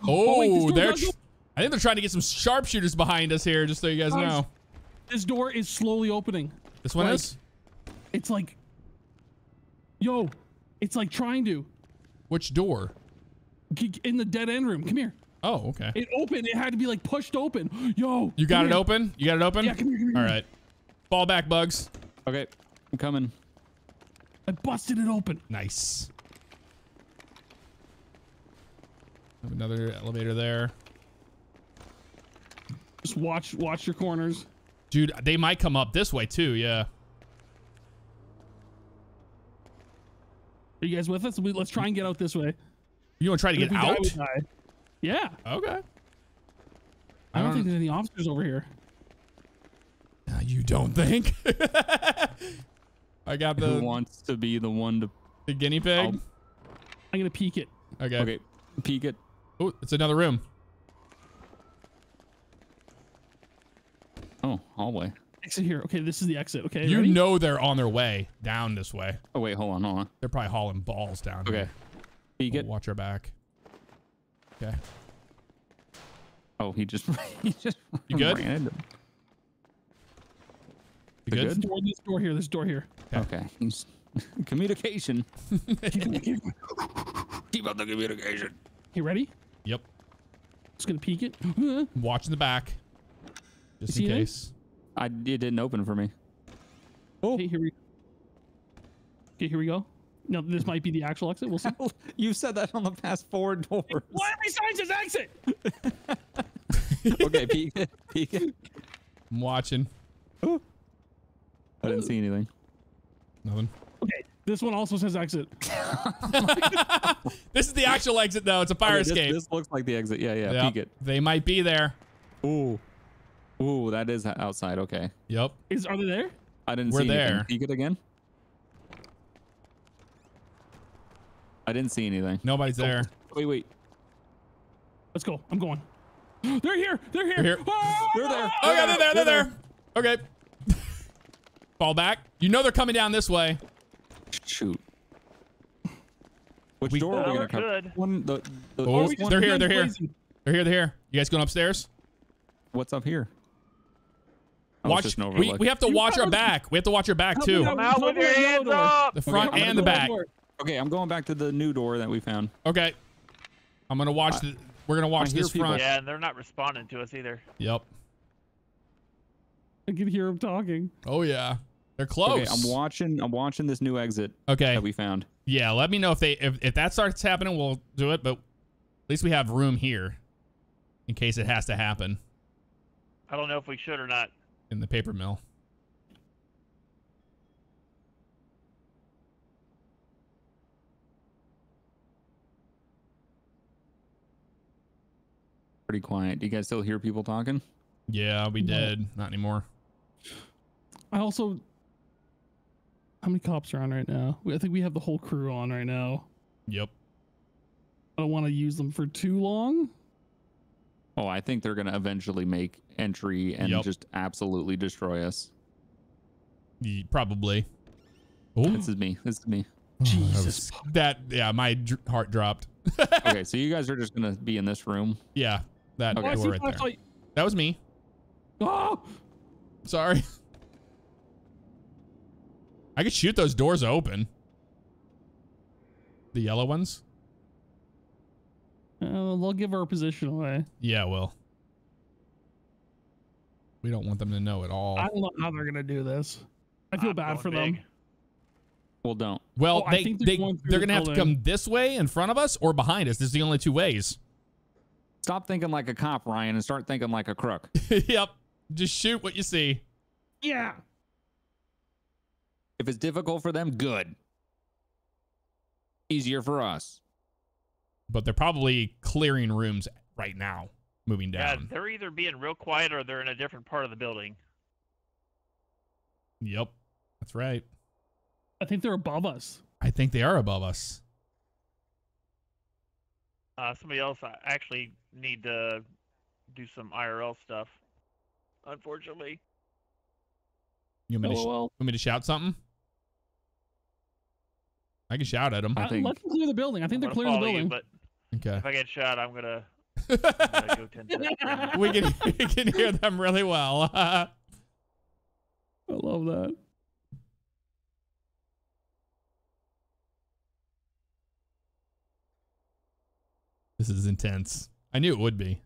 Oh, wait, oh, they're. does tr- open. I think they're trying to get some sharpshooters behind us here, just so you guys Guys. know. This door is slowly opening. This one like- is. It's like, yo, it's like trying to Which door? In the dead end room. Come here. Oh, okay. It opened. It had to be like pushed open. Yo, You got come it here. open? You got it open? Yeah, come here, come here, All come here. right. Fall back, bugs. Okay, I'm coming. I busted it open. Nice. Have another elevator there. Just watch, watch your corners. Dude, they might come up this way too, yeah. Are you guys with us? We, let's try and get out this way. You want to try to If get we die, out? die. Yeah. Okay. I don't think there's any officers over here. Uh, You don't think? I got the. Who wants to be the one to? the guinea pig. I'll- I'm gonna peek it. Okay. Okay, peek it. Oh, it's another room. Oh, hallway. Exit here. Okay, this is the exit. Okay. You ready? know they're on their way down this way. Oh wait, hold on, hold on. They're probably hauling balls down. Okay, here. peek We'll it. watch our back. Okay. Oh, he just he just You good? ran into- You You good? This door, this door here. This door here. Okay, he's communication. Keep up the communication. You ready? Yep. Just gonna peek it. Watching the back. Just see in anything? case. I it didn't open for me. Oh. Okay, here we. Okay, here we go. No, this might be the actual exit. We'll see. You said that on the past four doors. Why every sign says exit? okay, peek it. Peek. I'm watching. I didn't see anything. Nothing. Okay, this one also says exit. This is the actual exit though. It's a fire Okay, this- escape. This, looks like the exit. Yeah, yeah. Yep. Peek it. They might be there. Ooh. Ooh, that is outside. Okay. Yep. Is are they there? I didn't We're see anything. there. Peek it again. I didn't see anything. Nobody's there. Wait, wait. Let's go. I'm going. They're here. They're here. They're here. Ah! They're there. Oh yeah, they're there. They're there. Okay. Fall back. You know they're coming down this way. Shoot. Which We- door are we gonna cover? good. One. The. the Oh, this one? they're here. They're here. They're here. They're here. You guys going upstairs? What's up here? It's Watch. We, we have to You watch our back. We have to watch our back too. out. Come out with your Cover hands up. The front Okay, and the gonna back. Okay, I'm going back to the new door that we found. Okay. I'm gonna watch the. We're gonna watch this people. front. Yeah, and they're not responding to us either. Yep. I can hear them talking. Oh yeah. They're close. Okay, I'm watching. I'm watching this new exit Okay. that we found. Yeah. Let me know if they if, if that starts happening, we'll do it. But at least we have room here, in case it has to happen I don't know if we should or not. In the paper mill. Pretty quiet. Do you guys still hear people talking? Yeah, we No. did. Not anymore. I also. How many cops are on right now? I think we have the whole crew on right now. Yep. I don't want to use them for too long. Oh, I think they're gonna eventually make entry and Yep. just absolutely destroy us. Ye- Probably. Oh, This is me. This is me. Jesus. that yeah, my dr- heart dropped. Okay, so you guys are just gonna be in this room. yeah, that Okay. Oh, door right there. That was me. Oh, Sorry. I could shoot those doors open. The yellow ones? Uh, they'll give our position away. Yeah, well. We don't want them to know at all. I don't know how they're gonna do this. I feel I'm bad for big. them. Well, don't. well, Oh, I they, think they're they, going they're going to have to come this way in front of us or behind us. This is the only two ways. Stop thinking like a cop, Ryan, and start thinking like a crook. yep. Just shoot what you see. Yeah. If it's difficult for them, good. Easier for us. But they're probably clearing rooms right now, moving down. Yeah, down. they're either being real quiet or they're in a different part of the building. Yep. That's right. I think they're above us. I think they are above us. Uh, somebody else I actually need to do some IRL stuff. Unfortunately, You want me, to sh- want me to shout something? I can shout at them. I Uh, think- Let them clear the building. I think I'm they're clearing the building. you, but Okay. if I get shot, I'm gonna, I'm gonna go tend to. we can we can hear them really well. I love that. this is intense. I knew it would be.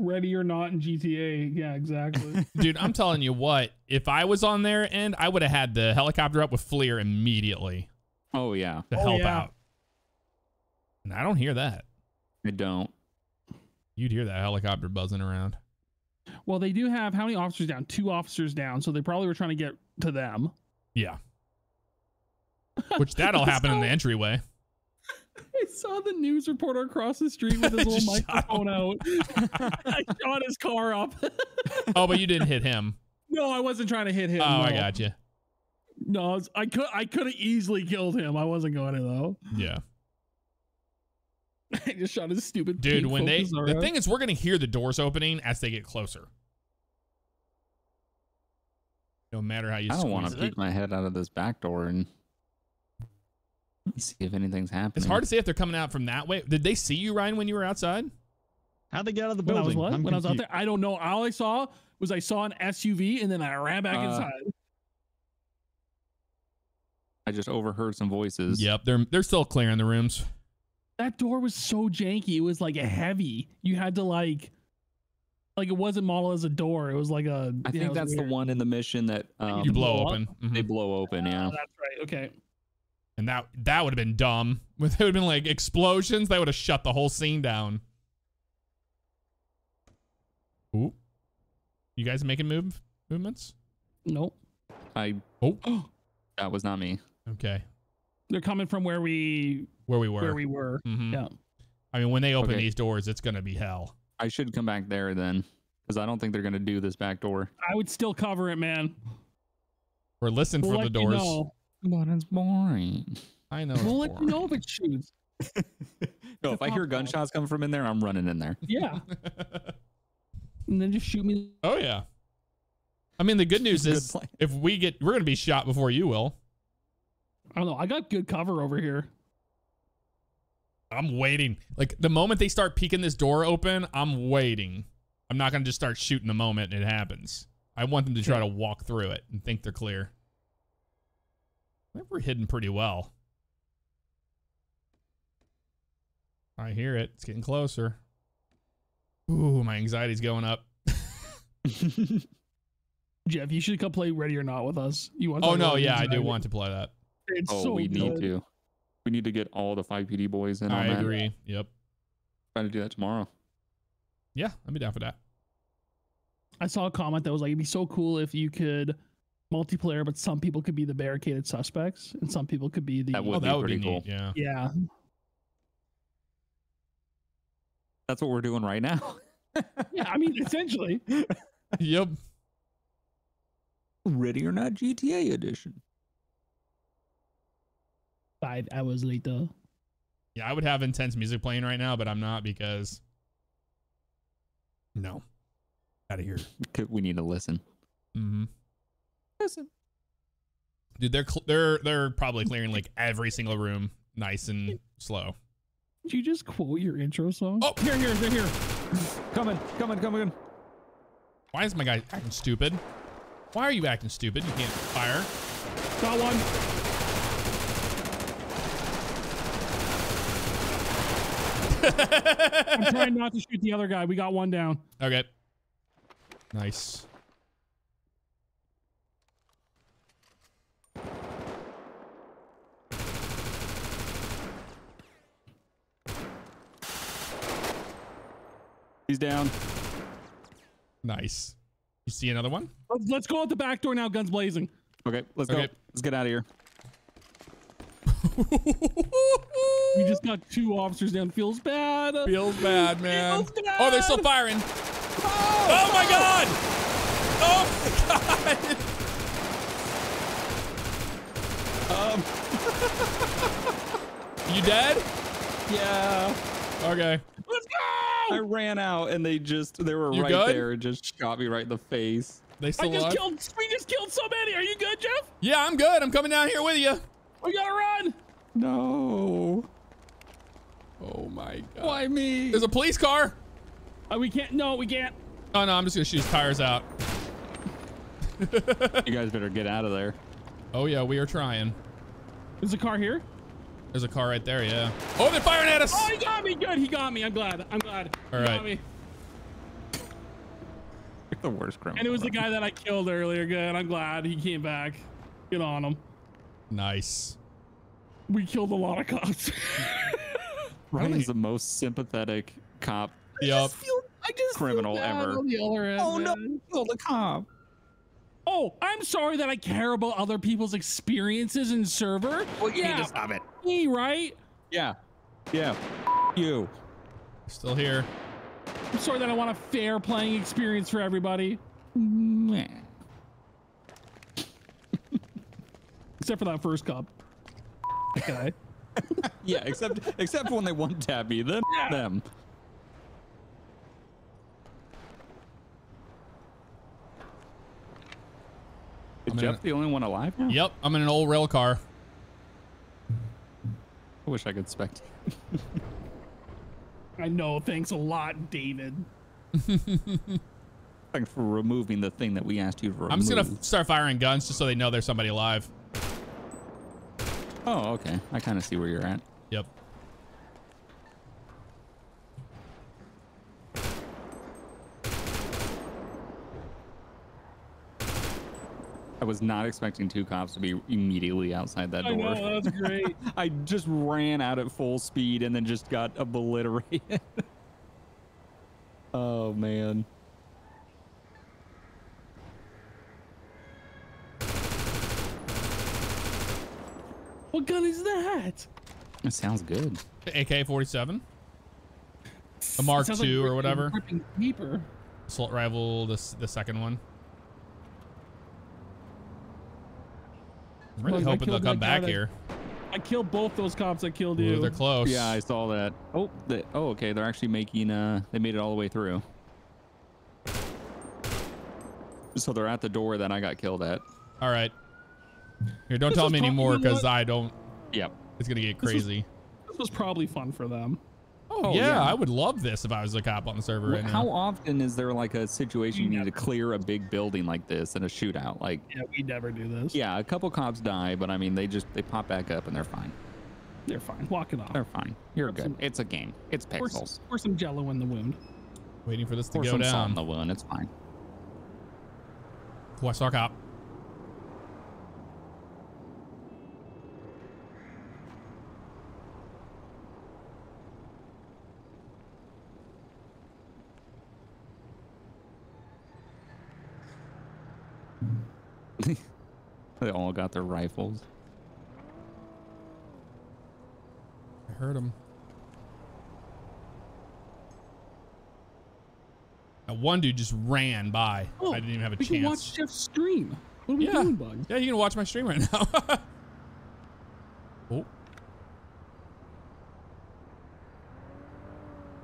Ready or not in GTA. Yeah, exactly. Dude, I'm telling you what, if I was on their end, I would have had the helicopter up with FLIR immediately Oh yeah, to Oh, help yeah. out. And I don't hear that. I don't. You'd hear that helicopter buzzing around. well, they do have how many officers down? Two officers down. So they probably were trying to get to them. Yeah. Which that'll happen in the entryway. I saw the news reporter across the street with his little microphone out. I shot his car up. Oh, but you didn't hit him. no, I wasn't trying to hit him. Oh, I got you. No, I, was- I could I could have easily killed him. I wasn't going to though. Yeah. I just shot his stupid Dude, when they focus the thing is we're gonna hear the doors opening as they get closer. No matter how you I don't want to squeeze peek my head out of this back door and see if anything's happening. It's hard to say if they're coming out from that way. Did they see you, Ryan, when you were outside? How'd they get out of the when I building? was what? I'm when I was out there, I don't know. All I saw was I saw an SUV and then I ran back Uh, inside. I just overheard some voices. Yep, they're they're still clearing the rooms. That door was so janky. It was like a heavy. You had to like, like it wasn't modeled as a door. It was like a. I think was that's the one in the mission that um, you blow blow up? open, Mhm. they blow open. Ah, Yeah. that's right. Okay. And that that would have been dumb. With It would have been like explosions. that would have shut the whole scene down. Ooh, you guys making move movements? Nope. I. Oh, That was not me. okay. They're coming from where we Where we were. where we were. Mhm. Yeah. I mean, when they open Okay. these doors, it's gonna be hell. I should come back there then, because I don't think they're gonna do this back door. I would still cover it, man. We're listening We'll for let the you doors. know. But it's boring. I know. We'll it's let you know if it shoots. No, if I hear gunshots coming from in there, I'm running in there. Yeah. and then just shoot me. oh yeah. I mean, the good news Good is plan. if we get, we're gonna be shot before you will. I don't know. I got good cover over here. I'm waiting. Like the moment they start peeking this door open, I'm waiting. I'm not gonna just start shooting the moment it happens. I want them to try to walk through it and think they're clear. I think We're hidden pretty well. I hear it. It's getting closer. Ooh, my anxiety's going up. Jeff, you should come play Ready or Not with us. You want? to Oh no, about yeah, I do want to play that. It's oh, so we need to. We need to get all the five PD boys in on I that. agree. Yep. Try to do that tomorrow. Yeah, I'd be down for that. I saw a comment that was like, "It'd be so cool if you could multiplayer, but some people could be the barricaded suspects, and some people could be the. That would oh, be that would pretty be cool. neat. Yeah. yeah. That's what we're doing right now. Yeah, I mean, essentially. Yep. Ready or not, GTA edition. Five hours later. Yeah, I would have intense music playing right now, but I'm not because. No. Out of here. We need to listen. Mm-hmm. Listen. Dude, they're cl- they're they're probably clearing like every single room, nice and slow. Did you just quote your intro song? Oh. here, here, they're here. Coming, coming, coming. Why is my guy acting stupid? Why are you acting stupid? You can't fire. Got one. I'm trying not to shoot the other guy. We got one down. Okay. Nice. He's down. Nice. You see another one? Let's, let's go out the back door now. Guns blazing. Okay, let's go. Let's get out of here. We just got two officers down. Feels bad. Feels bad, man. Feels Oh, they're still bad. firing. Oh, my god! Oh my god! Um. you dead? Yeah. Okay. Let's I ran out and they just they were You right good? there and just shot me right in the face. They I still just alive? killed. We just killed so many. Are you good, Jeff? Yeah, I'm good. I'm coming down here with you. We gotta run. No. Oh my god. Why me? There's a police car. Uh, we can't. No, we can't. Oh no, I'm just gonna shoot his tires out. You guys better get out of there. Oh yeah, we are trying. Is a car here. There's a car right there, yeah. Oh, they're firing at us! Oh, he got me. Good. He got me. I'm glad. I'm glad. All He got right. me. You're the worst criminal. And it was the guy that I killed earlier. Good. I'm glad he came back. Good on him. Nice. We killed a lot of cops. Ryan is the most sympathetic cop. Yep. I just feel Criminal bad ever. on the other end, Oh, no. man. Kill the cop. Oh, I'm sorry that I care about other people's experiences in server. Well, you yeah, need to stop it. me, right? Yeah. Yeah. You. Still here. I'm sorry that I want a fair playing experience for everybody, except for that first cop. That guy. Yeah, except except when they one tap me, then them. Is I'm Jeff gonna- the only one alive now? Yep, I'm in an old rail car. I wish I could spectate. I know. Thanks a lot, David. Thanks for removing the thing that we asked you to remove. I'm just gonna start firing guns just so they know there's somebody alive. Oh, okay. I kind of see where you're at. Yep. I was not expecting two cops to be immediately outside that door. I door. know. That's great. I just ran out at full speed and then just got obliterated. oh man. what gun is that? It sounds good. AK-47, a Mark Sounds like II or whatever. paper. Assault Rifle, the the second one. I'm really hoping they'll come back here. I killed both those cops that killed Ooh, you. they're close. Yeah, I saw that. Oh, they, oh, okay. They're actually making. Uh, they made it all the way through. So they're at the door that I got killed at. All right. Here, don't This tell me anymore because? I don't. Yep. It's gonna get This was- crazy. This was probably fun for them. Oh, yeah, yeah. I would love this if I was a cop on the server right How now. often is there like a situation you need to clear a big building like this in a shootout? Like, Yeah, we never do this. yeah, a couple cops die, but I mean, they just they pop back up and they're fine. They're fine. Walk it off. They're fine. You're Rub good. some- It's a game. It's Pour, s- pixels. pour some jello in the wound. Waiting for this to Pour go some salt in the wound. It's fine. Oh, I saw a cop. They all got their rifles. I heard them. That one dude just ran by. Oh, I didn't even have a we can watch chance. Jeff's stream. What are we Yeah. doing, Bugs? Yeah, you can watch my stream right now. oh.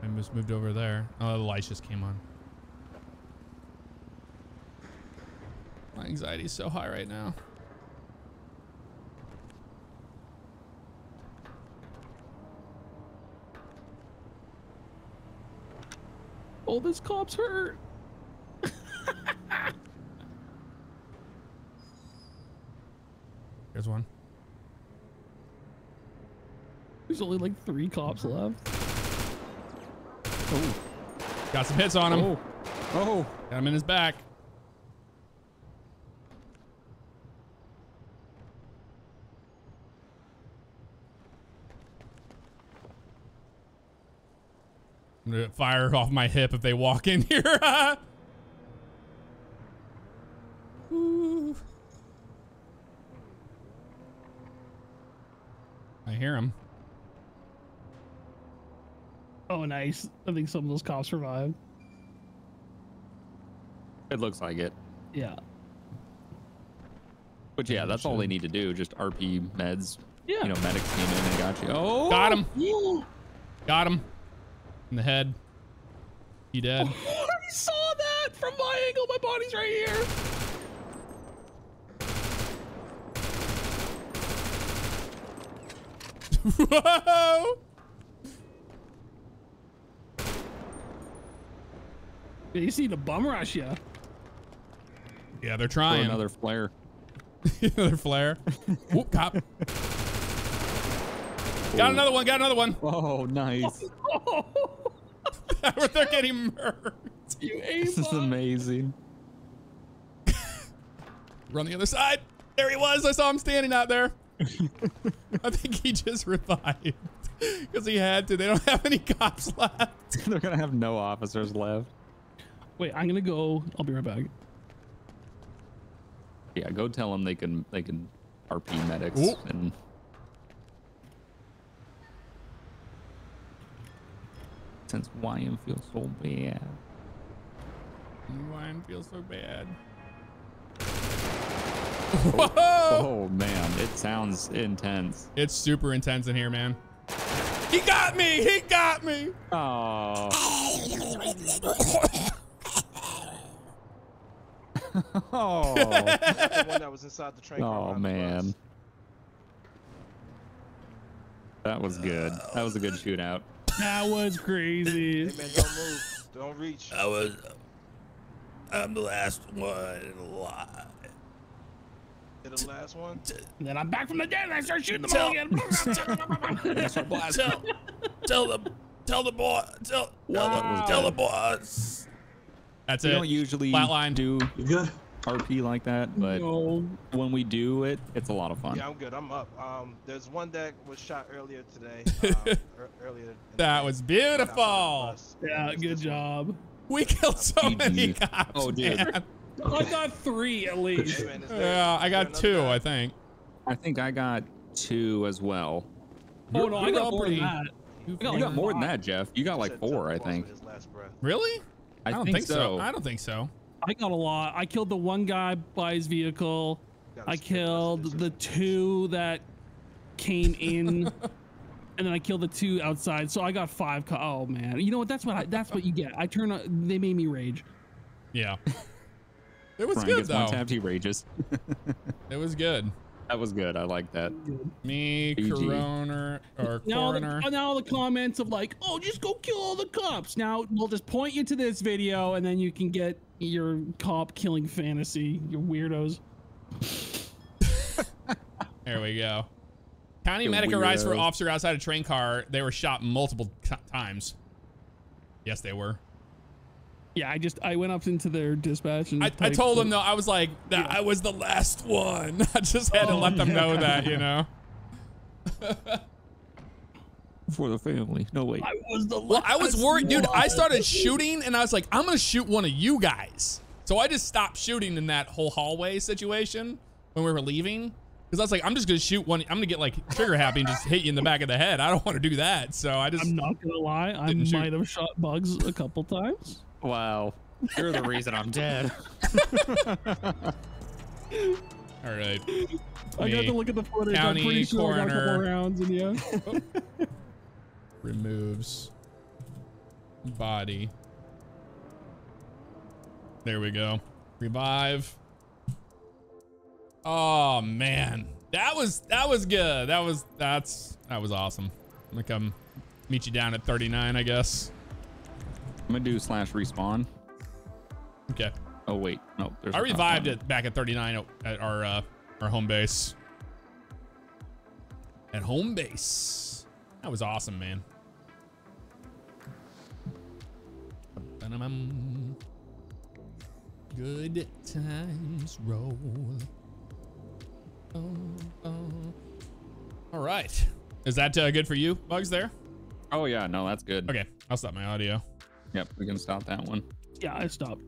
I just moved over there. Oh, the lights just came on. My anxiety's so high right now. Oh, this cop's hurt. Here's one. There's only like three cops left. Oh. Got some hits on him. Oh. Oh. Got him in his back. I'm gonna fire off my hip if they walk in here. I hear him. Oh, nice. I think some of those cops survived. It looks like it. Yeah. But yeah, that's all they need to do. Just RP meds. Yeah. You know, medics came in and got you. Oh, Got him. Yeah. Got him. In the head. He dead. Oh, I saw that from my angle. My body's right here. Whoa! Yeah, you see the bum rush, yeah. Yeah, they're Throw trying. another flare. another flare. Whoop, cop. Got another one. Got another one. Oh, nice. They're getting murked. You aim This is amazing. Run the other side. There he was. I saw him standing out there. I think he just revived because he had to. They don't have any cops left. They're gonna have no officers left. Wait, I'm gonna go. I'll be right back. Yeah, go tell them they can they can RP medics Ooh. and since YM feels so bad. Ryan feels so bad. Oh, Whoa! oh man, it sounds intense. It's super intense in here, man. He got me. He got me. Oh. oh. the one that was inside the train. Oh man. bus. That was good. That was a good shootout. That was crazy. Hey man, don't move. Don't reach. I was. I'm the last one alive. Hit the last one. And then I'm back from the dead and I start shooting them all again. tell, tell the, tell the boy, tell, Wow. tell the boys. That's We it. don't usually Flatline. do You good? RP like that, but no. when we do it, it's a lot of fun. Yeah, I'm good. I'm up. Um, there's one that was shot earlier today. Ear- earlier. That was right outside the beautiful. Yeah, good this one. job. We killed so many GG. cops. Oh, dude. man. I got three at least. Hey, man, there- Yeah, I got two, guy? I think. I think I got two as well. Oh no, I You're got more pretty- than that. I got, You got more than that, Jeff. You got like four, I think. with his last breath. Really? I, don't think, think so. I don't think so. I got a lot. I killed the one guy by his vehicle. I skip the rest of killed the two that came in, and then I killed the two outside. So I got five. Co- oh man, you know what? That's what I, that's what you get. I turn. A, they made me rage. Yeah. It was Brian good gets one though. tapped, he rages. It was good. that was good. I like that. Me, GG. coroner, or Now coroner. the, now the comments of like, oh, just go kill all the cops. Now we'll just point you to this video, and then you can get your cop killing fantasy. You weirdos. There we go. County You medic arrives for officer outside a train car. They were shot multiple t- times. Yes, they were. Yeah, I just I went up into their dispatch and I, I told them though. I was like, that I was the last one. I just had to Oh, let them yeah. know that, you know. For the family. No, wait. I was the Well, I was last worried, dude. I started shooting, and I was like, I'm gonna shoot one of you guys. So I just stopped shooting in that whole hallway situation, when we were leaving. Because I was like, I'm just gonna shoot one. I'm gonna get like trigger happy and just hit you in the back of the head. I don't want to do that. So I just I'm not gonna lie, I Didn't shoot. might have shot bugs a couple times. Wow. You're the reason I'm dead. all right. I got to look at the footage. County I'm pretty sure I got a couple coroner. rounds, and yeah. Oh. Removes body. There we go. Revive. Oh man, that was that was good. That was that's that was awesome. I'm gonna come meet you down at 39, I guess. I'm gonna do slash respawn. Okay. Oh wait, no. There's I revived it back at 39 at our uh, our home base. At home base. That was awesome, man. Good times roll. Oh, oh. All right. Is that uh, good for you, Bugs, there? Oh yeah, no, that's good. Okay, I'll stop my audio. Yep, we can stop that one. Yeah, I stopped.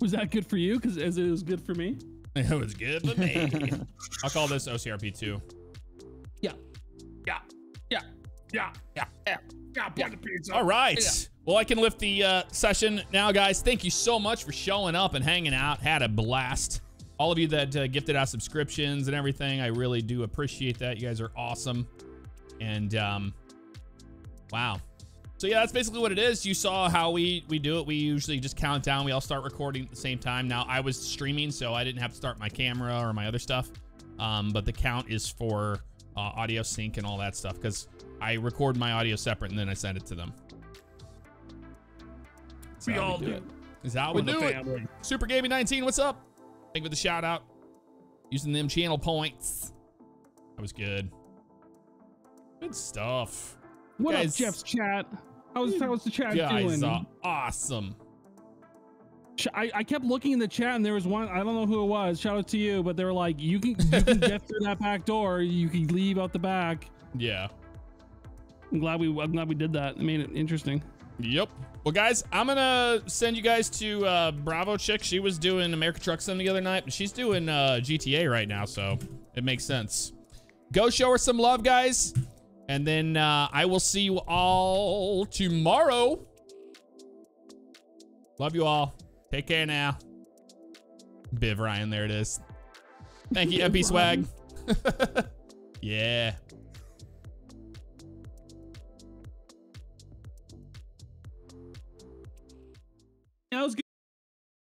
Was that good for you? Because as it was good for me. It was good for me. I'll call this OCRP2. Yeah. Yeah. Yeah. Yeah. Yeah. Yeah. Yeah. The pizza. All right. Well, I can lift the uh, session now, guys. Thank you so much for showing up and hanging out. Had a blast. All of you that uh, gifted out subscriptions and everything, I really do appreciate that. You guys are awesome. And um, wow. So yeah, that's basically what it is. You saw how we we do it. We usually just count down. We all start recording at the same time. Now I was streaming, so I didn't have to start my camera or my other stuff. Um, but the count is for uh, audio sync and all that stuff because I record my audio separate and then I send it to them. We So- all do it. is how We're we the do it. Super Gaming 19, what's up? Thank you for the shout out. Using them channel points. That was good. Good stuff. What Guys- up, Jeff's chat? How's how's the chat Guys doing? are awesome. I, I kept looking in the chat and there was one I don't know who it was. Shout out to you, but they were like, you can you can get through that back door. You can leave out the back. Yeah. I'm glad we I'm glad we did that. It made it interesting. Yep. Well, guys, I'm gonna send you guys to uh, Bravo Chick. She was doing America Truck Sim the other night, but she's doing uh, GTA right now, so it makes sense. Go show her some love, guys, and then uh, I will see you all tomorrow. Love you all. Take care now. Biv Ryan, there it is. Thank you, MP Swag. yeah. It was.